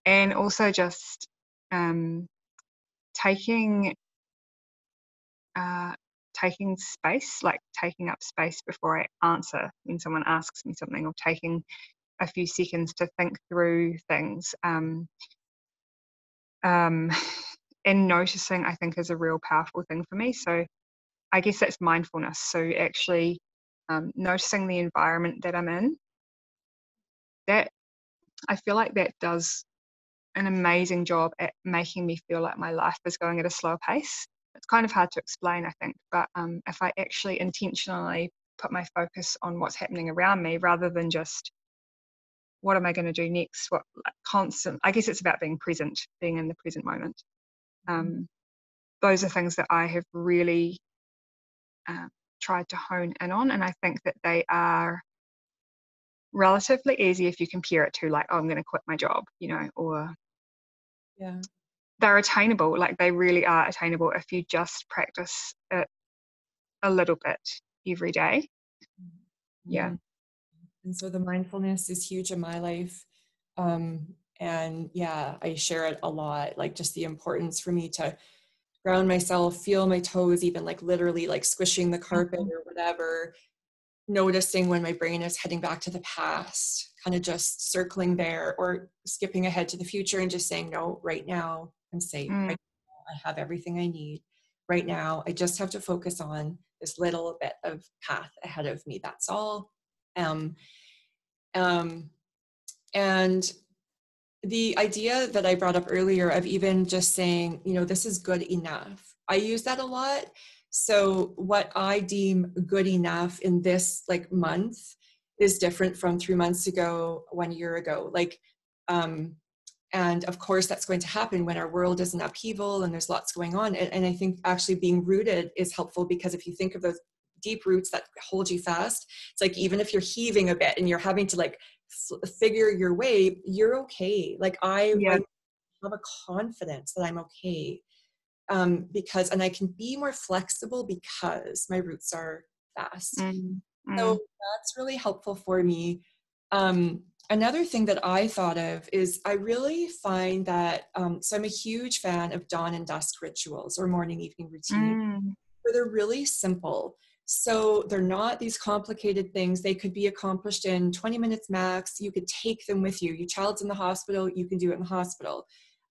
and also just um, taking uh, taking space, like taking up space before I answer when someone asks me something, or taking a few seconds to think through things. Um, um, [sighs] and noticing, I think, is a real powerful thing for me. So I guess that's mindfulness. So actually um, noticing the environment that I'm in, that I feel like that does an amazing job at making me feel like my life is going at a slower pace. It's kind of hard to explain, I think, but um, if I actually intentionally put my focus on what's happening around me rather than just what am I going to do next? What like, constant? I guess it's about being present, being in the present moment. Mm-hmm. Um, those are things that I have really uh, tried to hone in on, and I think that they are relatively easy if you compare it to like, oh, I'm going to quit my job, you know, or yeah they're attainable like they really are attainable if you just practice it a little bit every day yeah mm-hmm. And so the mindfulness is huge in my life um and yeah i share it a lot like just the importance for me to ground myself feel my toes even like literally like squishing the carpet mm-hmm. or whatever noticing when my brain is heading back to the past, kind of just circling there or skipping ahead to the future and just saying, no, right now I'm safe. Mm. Right now, I have everything I need. Right now, I just have to focus on this little bit of path ahead of me. That's all. Um, um, and the idea that I brought up earlier of even just saying, you know, this is good enough. I use that a lot so what I deem good enough in this like month is different from three months ago, one year ago. Like, um, and of course that's going to happen when our world is in upheaval and there's lots going on. And, and I think actually being rooted is helpful because if you think of those deep roots that hold you fast, it's like even if you're heaving a bit and you're having to like figure your way, you're okay. Like I, yeah. I have a confidence that I'm okay um, because and I can be more flexible because my roots are fast. Mm-hmm. So that's really helpful for me. Um, another thing that I thought of is I really find that um, so I'm a huge fan of dawn and dusk rituals or morning evening routine mm. where they're really simple. So they're not these complicated things. They could be accomplished in 20 minutes max. You could take them with you. Your child's in the hospital, you can do it in the hospital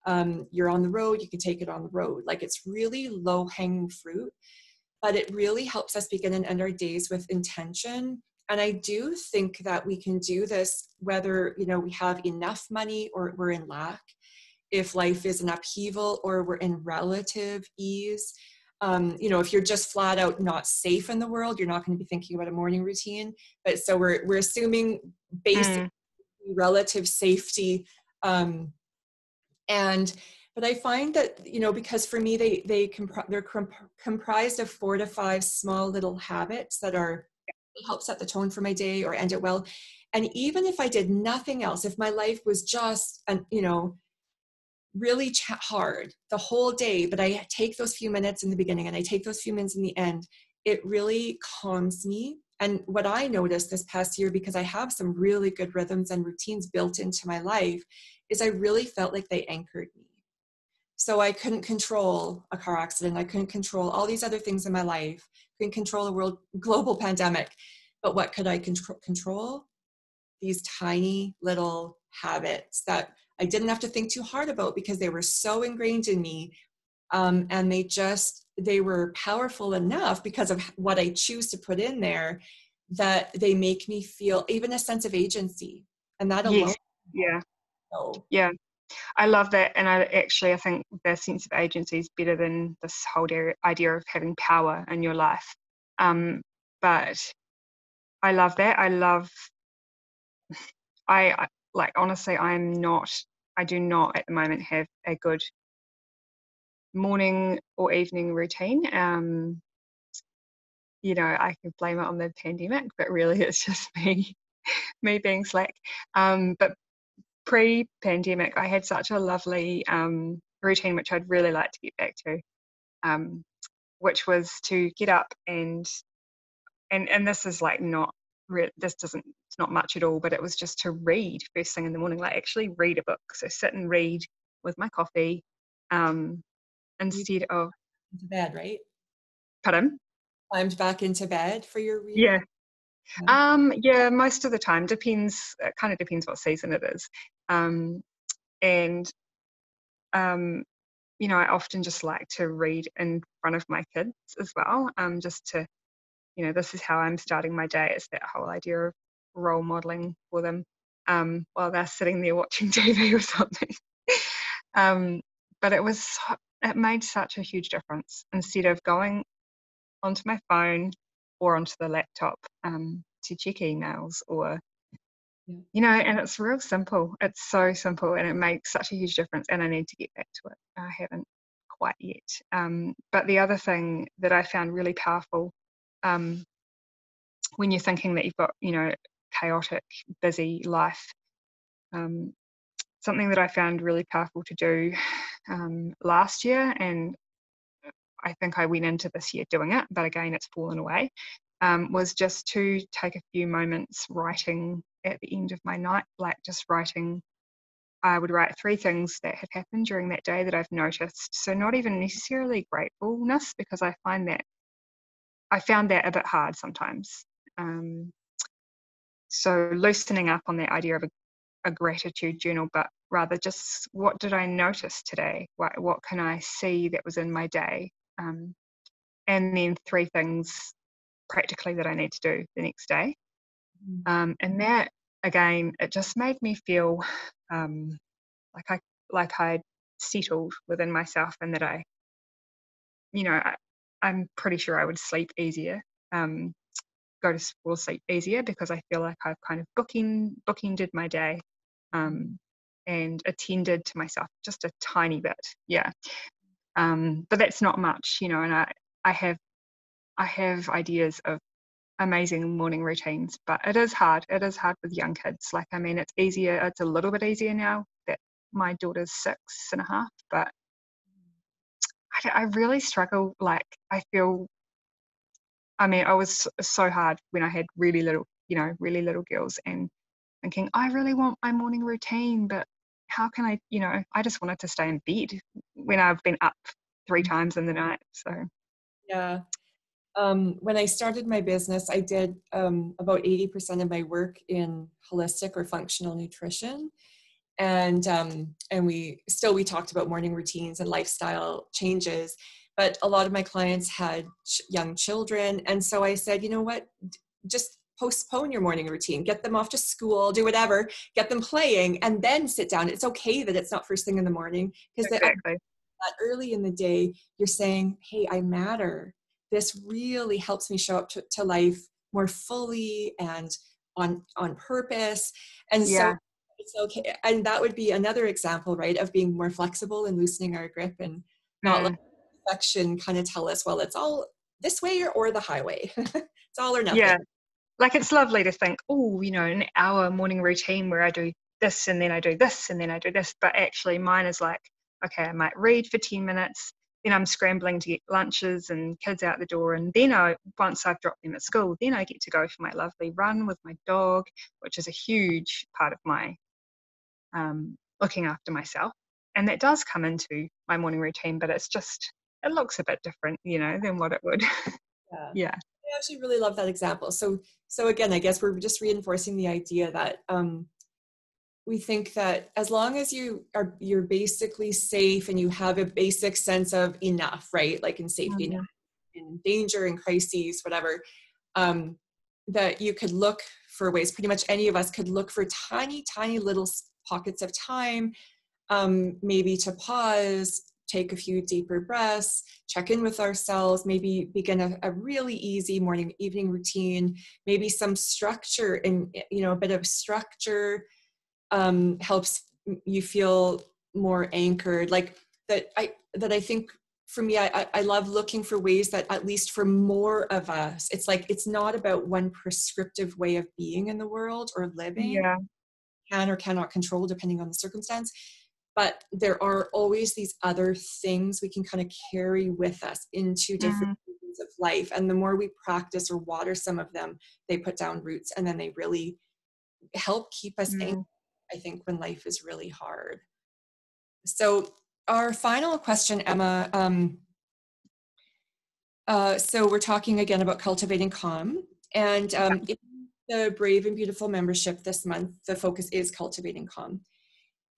um, you're on the road, you can take it on the road. Like it's really low hanging fruit, but it really helps us begin and end our days with intention. And I do think that we can do this whether you know we have enough money or we're in lack, if life is an upheaval or we're in relative ease. Um, you know, if you're just flat out not safe in the world, you're not going to be thinking about a morning routine. But so we're we're assuming basic mm. relative safety um, and but i find that you know because for me they they compri- they're comp- comprised of four to five small little habits that are help set the tone for my day or end it well and even if i did nothing else if my life was just and you know really ch- hard the whole day but i take those few minutes in the beginning and i take those few minutes in the end it really calms me and what i noticed this past year because i have some really good rhythms and routines built into my life is I really felt like they anchored me. So I couldn't control a car accident. I couldn't control all these other things in my life. Couldn't control a world global pandemic. But what could I control? These tiny little habits that I didn't have to think too hard about because they were so ingrained in me um, and they just they were powerful enough because of what i choose to put in there that they make me feel even a sense of agency and that alone yes. yeah so, yeah I love that, and I actually I think the sense of agency is better than this whole idea of having power in your life. Um, but I love that. I love. [sighs] I, I like honestly, I'm not. I do not at the moment have a good morning or evening routine. Um, you know, I can blame it on the pandemic, but really [laughs] it's just me, me being slack. Um, but pre-pandemic, I had such a lovely um, routine, which I'd really like to get back to, um, which was to get up and and and this is like not re- this doesn't it's not much at all, but it was just to read first thing in the morning, like actually read a book. So sit and read with my coffee, um, instead of into bed, right? Pardon? Climbed back into bed for your reading. Yeah. Um, yeah, most of the time depends. It kind of depends what season it is, um, and um, you know, I often just like to read in front of my kids as well, um, just to, you know, this is how I'm starting my day. It's that whole idea of role modeling for them um, while they're sitting there watching [laughs] TV or something. um, but it was it made such a huge difference instead of going onto my phone or onto the laptop um, to check emails or you know and it's real simple it's so simple and it makes such a huge difference and i need to get back to it i haven't quite yet um, but the other thing that i found really powerful um, when you're thinking that you've got you know chaotic busy life um, something that i found really powerful to do um, last year and I think I went into this year doing it, but again, it's fallen away, um, was just to take a few moments writing at the end of my night, like just writing. I would write three things that had happened during that day that I've noticed. So, not even necessarily gratefulness, because I find that I found that a bit hard sometimes. Um, so, loosening up on the idea of a, a gratitude journal, but rather just what did I notice today? What, what can I see that was in my day? Um, and then three things practically that I need to do the next day. Mm. Um, and that again, it just made me feel um, like I like I'd settled within myself, and that I, you know, I, am pretty sure I would sleep easier, um, go to school sleep easier because I feel like I've kind of booking bookended my day, um, and attended to myself just a tiny bit. Yeah, um, but that's not much, you know. And I I have I have ideas of amazing morning routines, but it is hard. It is hard with young kids. Like, I mean, it's easier, it's a little bit easier now that my daughter's six and a half, but I, I really struggle. Like, I feel, I mean, I was so hard when I had really little, you know, really little girls and thinking, I really want my morning routine, but how can I, you know, I just wanted to stay in bed when I've been up three mm. times in the night. So, yeah um, when I started my business, I did um, about 80% of my work in holistic or functional nutrition. And, um, and we still, we talked about morning routines and lifestyle changes, but a lot of my clients had ch- young children. And so I said, you know what, just postpone your morning routine, get them off to school, do whatever, get them playing, and then sit down. It's okay that it's not first thing in the morning because exactly. that early in the day, you're saying, hey, I matter this really helps me show up to, to life more fully and on on purpose and yeah. so it's okay and that would be another example right of being more flexible and loosening our grip and not mm. let perfection kind of tell us well it's all this way or, or the highway [laughs] it's all or nothing yeah like it's lovely to think oh you know an hour morning routine where i do this and then i do this and then i do this but actually mine is like okay i might read for 10 minutes then I'm scrambling to get lunches and kids out the door. And then I, once I've dropped them at school, then I get to go for my lovely run with my dog, which is a huge part of my um, looking after myself. And that does come into my morning routine, but it's just, it looks a bit different, you know, than what it would. Yeah. [laughs] yeah. I actually really love that example. So, so again, I guess we're just reinforcing the idea that um, we think that as long as you are you're basically safe and you have a basic sense of enough right like in safety mm-hmm. in danger in crises whatever um, that you could look for ways pretty much any of us could look for tiny tiny little pockets of time um, maybe to pause take a few deeper breaths check in with ourselves maybe begin a, a really easy morning evening routine maybe some structure and you know a bit of structure um, helps you feel more anchored. Like that i that i think for me I, I love looking for ways that at least for more of us it's like it's not about one prescriptive way of being in the world or living. Yeah can or cannot control depending on the circumstance but there are always these other things we can kind of carry with us into different mm-hmm. of life and the more we practice or water some of them they put down roots and then they really help keep us mm-hmm. I think, when life is really hard. So, our final question, Emma. Um, uh, so, we're talking again about cultivating calm. And um, in the Brave and Beautiful membership this month, the focus is cultivating calm.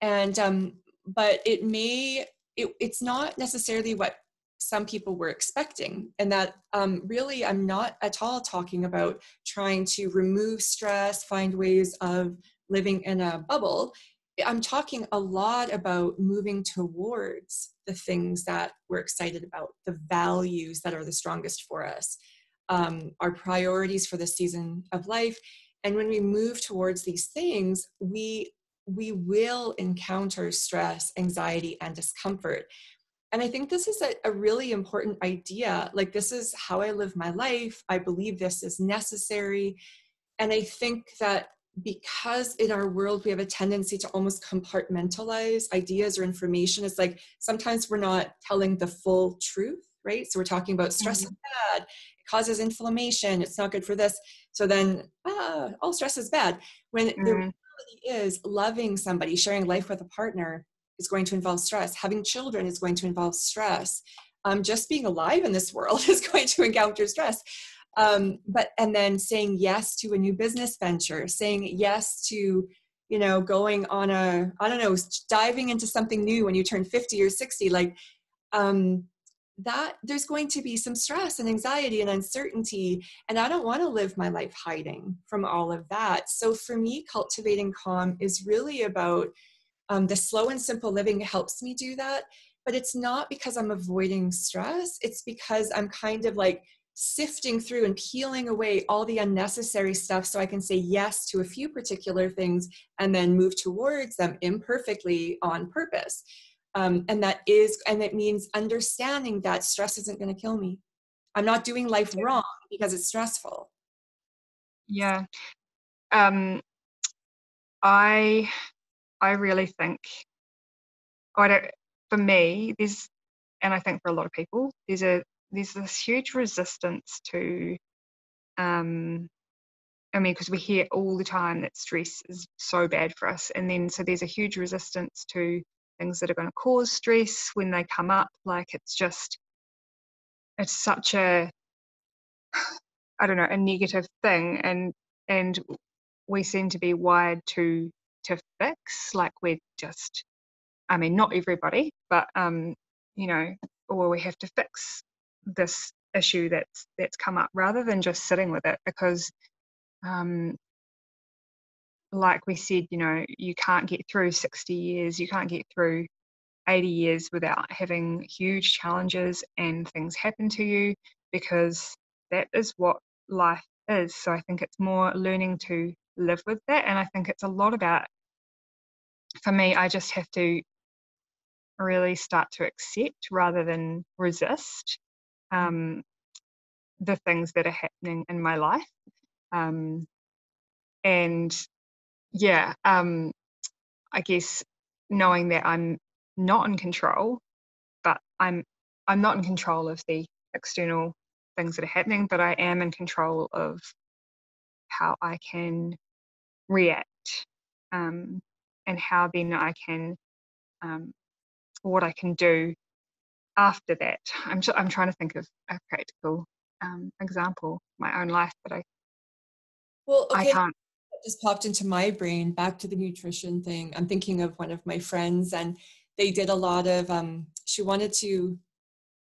And, um, but it may, it, it's not necessarily what some people were expecting and that um, really i'm not at all talking about trying to remove stress find ways of living in a bubble, I'm talking a lot about moving towards the things that we're excited about, the values that are the strongest for us, um, our priorities for the season of life. And when we move towards these things, we we will encounter stress, anxiety, and discomfort. And I think this is a, a, really important idea. Like, this is how I live my life. I believe this is necessary. And I think that because in our world we have a tendency to almost compartmentalize ideas or information it's like sometimes we're not telling the full truth right so we're talking about stress mm-hmm. is bad causes inflammation it's not good for this. So then ah, all stress is bad. When mm-hmm. the reality is loving somebody sharing life with a partner is going to involve stress. Having children is going to involve stress. Um, just being alive in this world [laughs] is going to encounter stress. Um, but and then saying yes to a new business venture saying yes to you know going on a i don't know diving into something new when you turn 50 or 60 like um that there's going to be some stress and anxiety and uncertainty and i don't want to live my life hiding from all of that so for me cultivating calm is really about um, the slow and simple living helps me do that but it's not because i'm avoiding stress it's because i'm kind of like sifting through and peeling away all the unnecessary stuff so I can say yes to a few particular things and then move towards them imperfectly on purpose. Um, and that is, and it means understanding that stress isn't going to kill me. I'm not doing life wrong because it's stressful. Yeah. Um, I, I really think, I don't, for me, there's, and I think for a lot of people, there's a there's this huge resistance to um I mean, because we hear all the time that stress is so bad for us. And then, so there's a huge resistance to things that are going to cause stress when they come up. Like, it's just, it's such a, I don't know, a negative thing. And, and we seem to be wired to, to fix. Like, we're just, I mean, not everybody, but, um, you know, or we have to fix this issue that's that's come up rather than just sitting with it because um, like we said you know you can't get through 60 years you can't get through 80 years without having huge challenges and things happen to you because that is what life is so i think it's more learning to live with that and i think it's a lot about for me i just have to really start to accept rather than resist um, the things that are happening in my life. Um, and yeah, um, I guess knowing that I'm not in control, but I'm I'm not in control of the external things that are happening, but I am in control of how I can react um, and how then I can um, what I can do after that, I'm, I'm trying to think of a practical um, example, my own life, but I, well, okay. I can't. Just popped into my brain back to the nutrition thing. I'm thinking of one of my friends, and they did a lot of. Um, she wanted to.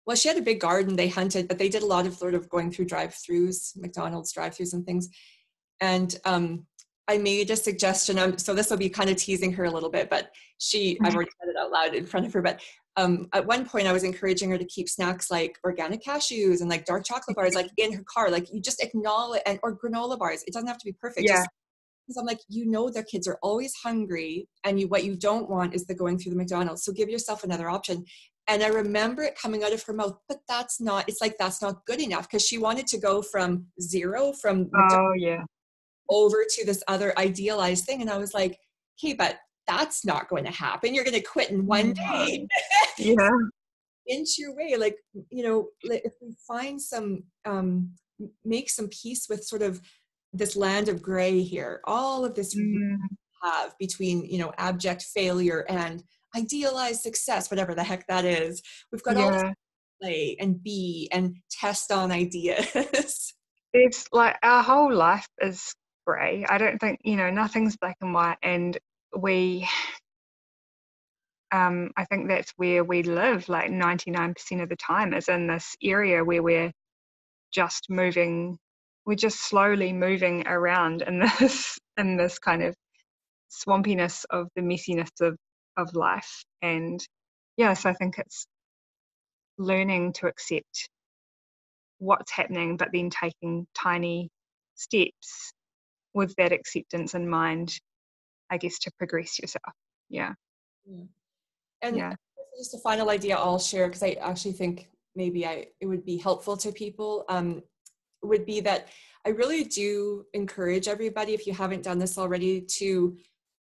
Well, she had a big garden. They hunted, but they did a lot of sort of going through drive-throughs, McDonald's drive-throughs, and things. And um, I made a suggestion. Um, so this will be kind of teasing her a little bit, but she, I've mm-hmm. already said it out loud in front of her, but um, at one point I was encouraging her to keep snacks like organic cashews and like dark chocolate bars, like in her car, like you just acknowledge and or granola bars. It doesn't have to be perfect. Yeah. Because I'm like, you know, their kids are always hungry, and you what you don't want is the going through the McDonald's. So give yourself another option. And I remember it coming out of her mouth, but that's not. It's like that's not good enough because she wanted to go from zero from oh yeah over to this other idealized thing, and I was like, okay, but that's not going to happen. You're going to quit in one day. yeah. [laughs] Inch your way. Like, you know, if we find some, um, make some peace with sort of this land of gray here, all of this mm. have between, you know, abject failure and idealized success, whatever the heck that is. We've got yeah. all play and be and test on ideas. [laughs] it's like our whole life is grey. I don't think, you know, nothing's black and white. And we um, I think that's where we live like 99% of the time is in this area where we're just moving we're just slowly moving around in [laughs] this in this kind of swampiness of the messiness of of life and yes I think it's learning to accept what's happening but then taking tiny steps with that acceptance in mind I guess, to progress yourself. Yeah. yeah. And yeah. just a final idea I'll share because I actually think maybe I it would be helpful to people um, would be that I really do encourage everybody, if you haven't done this already, to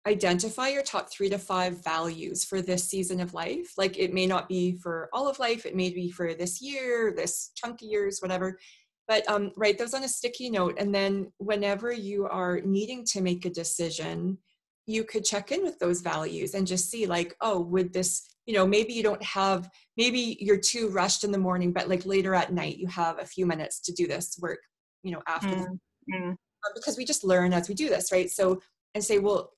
identify your top three to five values for this season of life. Like it may not be for all of life, it may be for this year, this chunk of years, whatever. But um, write those on a sticky note. And then whenever you are needing to make a decision, you could check in with those values and just see like oh would this you know maybe you don't have maybe you're too rushed in the morning but like later at night you have a few minutes to do this work you know after mm, mm. because we just learn as we do this right? So and say well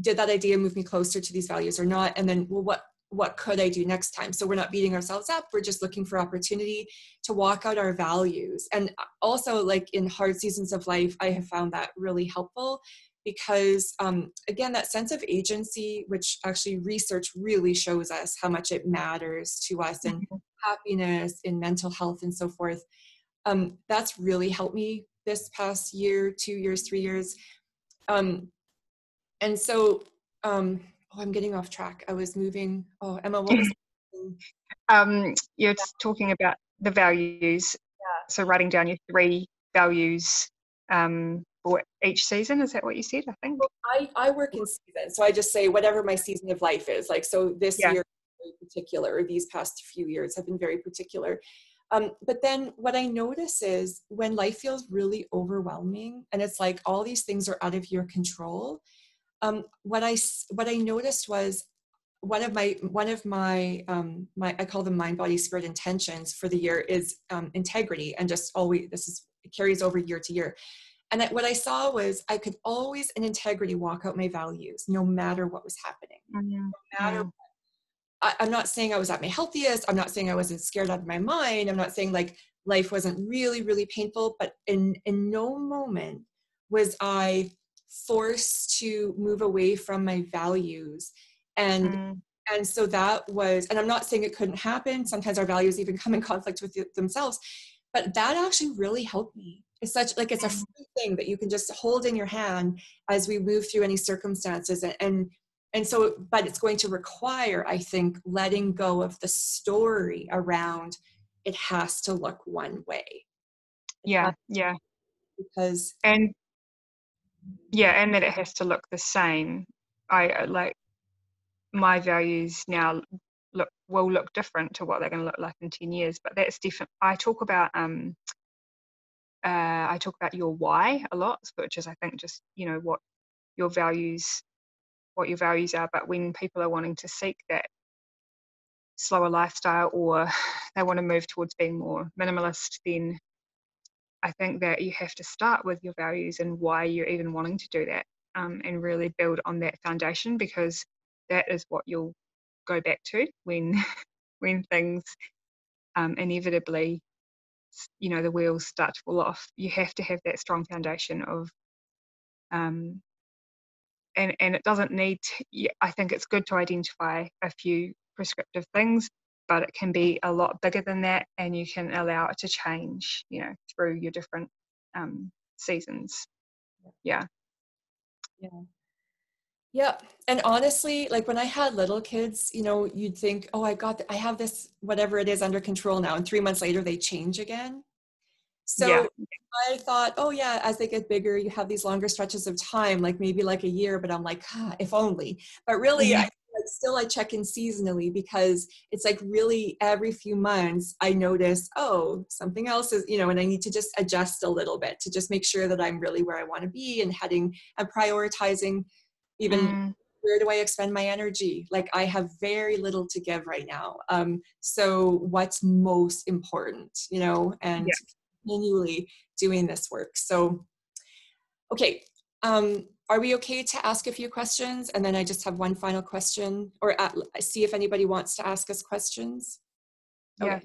did that idea move me closer to these values or not? And then well what what could i do next time? So we're not beating ourselves up we're just looking for opportunity to walk out our values. And also like in hard seasons of life i have found that really helpful because um, again that sense of agency which actually research really shows us how much it matters to us in mm-hmm. happiness in mental health and so forth um, that's really helped me this past year two years three years um, and so um, oh i'm getting off track i was moving oh emma what was [laughs] um, you're talking about the values yeah. so writing down your three values um, for each season. Is that what you said? I think. I, I work in season, so I just say whatever my season of life is. Like so, this yeah. year very particular. These past few years have been very particular. Um, but then what I notice is when life feels really overwhelming and it's like all these things are out of your control. Um, what I what I noticed was one of my one of my um my i call them mind body spirit intentions for the year is um integrity and just always this is it carries over year to year and what I saw was I could always, in integrity, walk out my values no matter what was happening. Mm-hmm. No matter mm-hmm. I, I'm not saying I was at my healthiest. I'm not saying I wasn't scared out of my mind. I'm not saying like life wasn't really, really painful, but in, in no moment was I forced to move away from my values. And mm-hmm. and so that was, and I'm not saying it couldn't happen. Sometimes our values even come in conflict with themselves, but that actually really helped me it's such like it's a free thing that you can just hold in your hand as we move through any circumstances and, and and so but it's going to require i think letting go of the story around it has to look one way. Yeah yeah. because and yeah and that it has to look the same. I uh, like my values now look will look different to what they're going to look like in 10 years but that's different i talk about um uh, I talk about your why a lot, which is I think just you know what your values, what your values are. But when people are wanting to seek that slower lifestyle or [sighs] they want to move towards being more minimalist, then I think that you have to start with your values and why you're even wanting to do that. um, and really build on that foundation because that is what you'll go back to when [laughs] when things um, inevitably you know the wheels start to fall off you have to have that strong foundation of um, and and it doesn't need to, i think it's good to identify a few prescriptive things but it can be a lot bigger than that and you can allow it to change you know through your different um, seasons. Yeah. Yeah yeah and honestly like when i had little kids you know you'd think oh i got th- i have this whatever it is under control now and three months later they change again so yeah. I thought, oh yeah, as they get bigger, you have these longer stretches of time, like maybe like a year, but I'm like, ah, if only. But really, mm-hmm. I like still I check in seasonally because it's like really every few months I notice, oh, something else is, you know, and I need to just adjust a little bit to just make sure that I'm really where I want to be and heading and prioritizing even mm. where do I expend my energy? Like I have very little to give right now. Um, so what's most important, you know, and yeah continually doing this work. So, okay, um, are we okay to ask a few questions? And then I just have one final question or at, see if anybody wants to ask us questions. Okay. Yeah.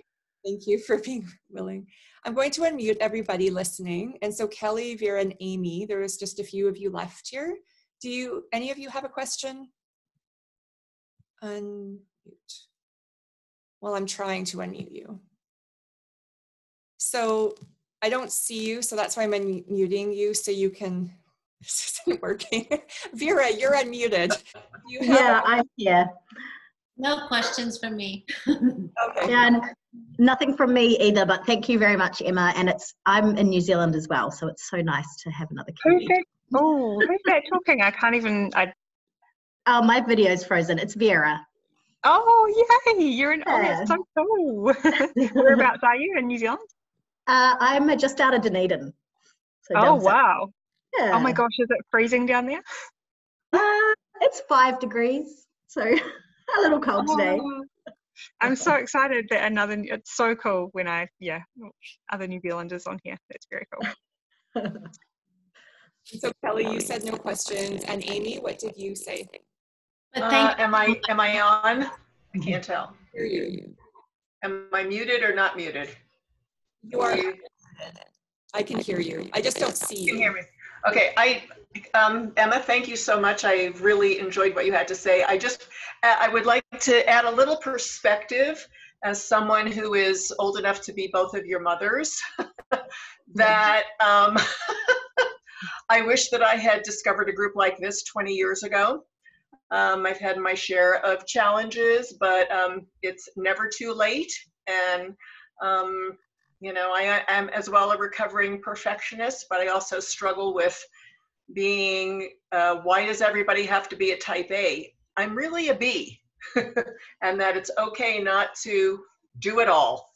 Thank you for [laughs] being willing. I'm going to unmute everybody listening. And so Kelly, Vera, and Amy, there is just a few of you left here. Do you, any of you have a question? Unmute. Well, I'm trying to unmute you. So I don't see you, so that's why I'm unmuting you so you can. [laughs] This isn't working. [laughs] Vera, you're unmuted. You yeah, i I'm here. No questions from me. [laughs] okay. Yeah, nothing from me either. But thank you very much, Emma. And it's I'm in New Zealand as well, so it's so nice to have another. Who's that? Oh, who's that talking? I can't even. I. Oh, my video's frozen. It's Vera. Oh, yay! You're in. Yeah. Oh, that's so cool. Whereabouts are you in New Zealand? Uh, I'm just out of Dunedin. So oh wow! Yeah. Oh my gosh, is it freezing down there? Uh, it's five degrees, so [laughs] a little cold oh, today. I'm so excited that another. It's so cool when I yeah other New Zealanders on here. That's very cool. [laughs] so Kelly, you said no questions, and Amy, what did you say? Uh, am I am I on? I can't tell. Am I muted or not muted? You are. I can hear you. I just don't see you. Can hear me. Okay, I, um, Emma, thank you so much. I really enjoyed what you had to say. I just, I would like to add a little perspective as someone who is old enough to be both of your mothers, [laughs] that um, [laughs] I wish that I had discovered a group like this 20 years ago. Um, I've had my share of challenges, but um, it's never too late. And um, you know, I am as well a recovering perfectionist, but I also struggle with being, uh, why does everybody have to be a type A? I'm really a B, [laughs] and that it's okay not to do it all.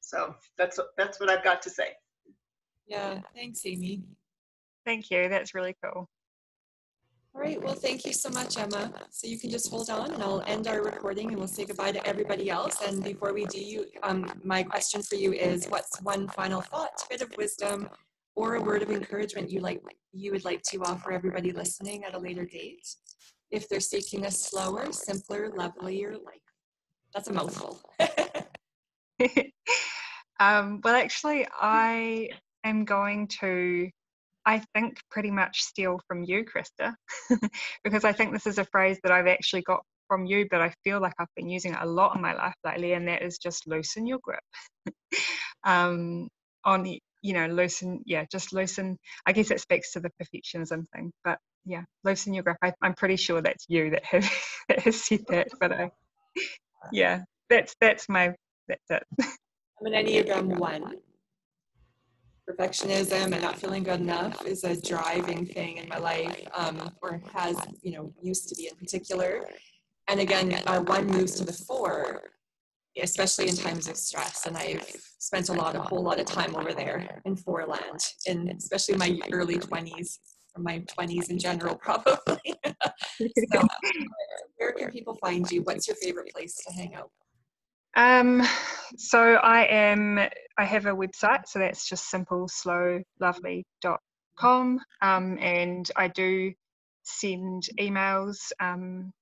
So that's that's what I've got to say. Yeah, thanks, Amy. Thank you. That's really cool. All right, well, thank you so much, Emma. So you can just hold on and I'll end our recording and we'll say goodbye to everybody else. And before we do, you, um, my question for you is what's one final thought, bit of wisdom, or a word of encouragement you like you would like to offer everybody listening at a later date if they're seeking a slower, simpler, lovelier life? That's a mouthful. [laughs] um, well, actually, I am going to I think pretty much steal from you, Krista, [laughs] because I think this is a phrase that I've actually got from you, but I feel like I've been using it a lot in my life lately, and that is just loosen your grip. [laughs] um, on you know, loosen, yeah, just loosen. I guess it speaks to the perfectionism thing, but yeah, loosen your grip. I, am pretty sure that's you that, have, [laughs] that has said that, but I, yeah, that's that's my that's it. I'm an Enneagram one perfectionism and not feeling good enough is a driving thing in my life, um, or has, you know, used to be in particular. And again, one moves to the four, especially in times of stress. And I've spent a lot, a whole lot of time over there in four land, in especially my early 20s, or my 20s in general, [laughs] probably. [laughs] so, where can people find you? What's your favorite place to hang out? Um, so I am, I have a website, so that's just simple, slow, lovely dot com, um, and I do send emails um,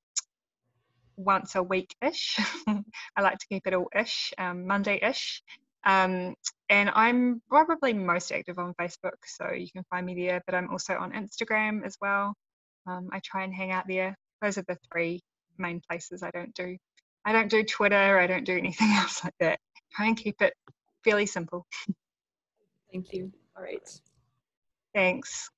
once a week ish. [laughs] I like to keep it all ish, um, Monday ish. Um, and I'm probably most active on Facebook, so you can find me there, but I'm also on Instagram as well. Um, I try and hang out there. Those are the three main places I don't do. I don't do Twitter, I don't do anything [laughs] else like that. Try and keep it fairly simple. Thank you. All right. Thanks.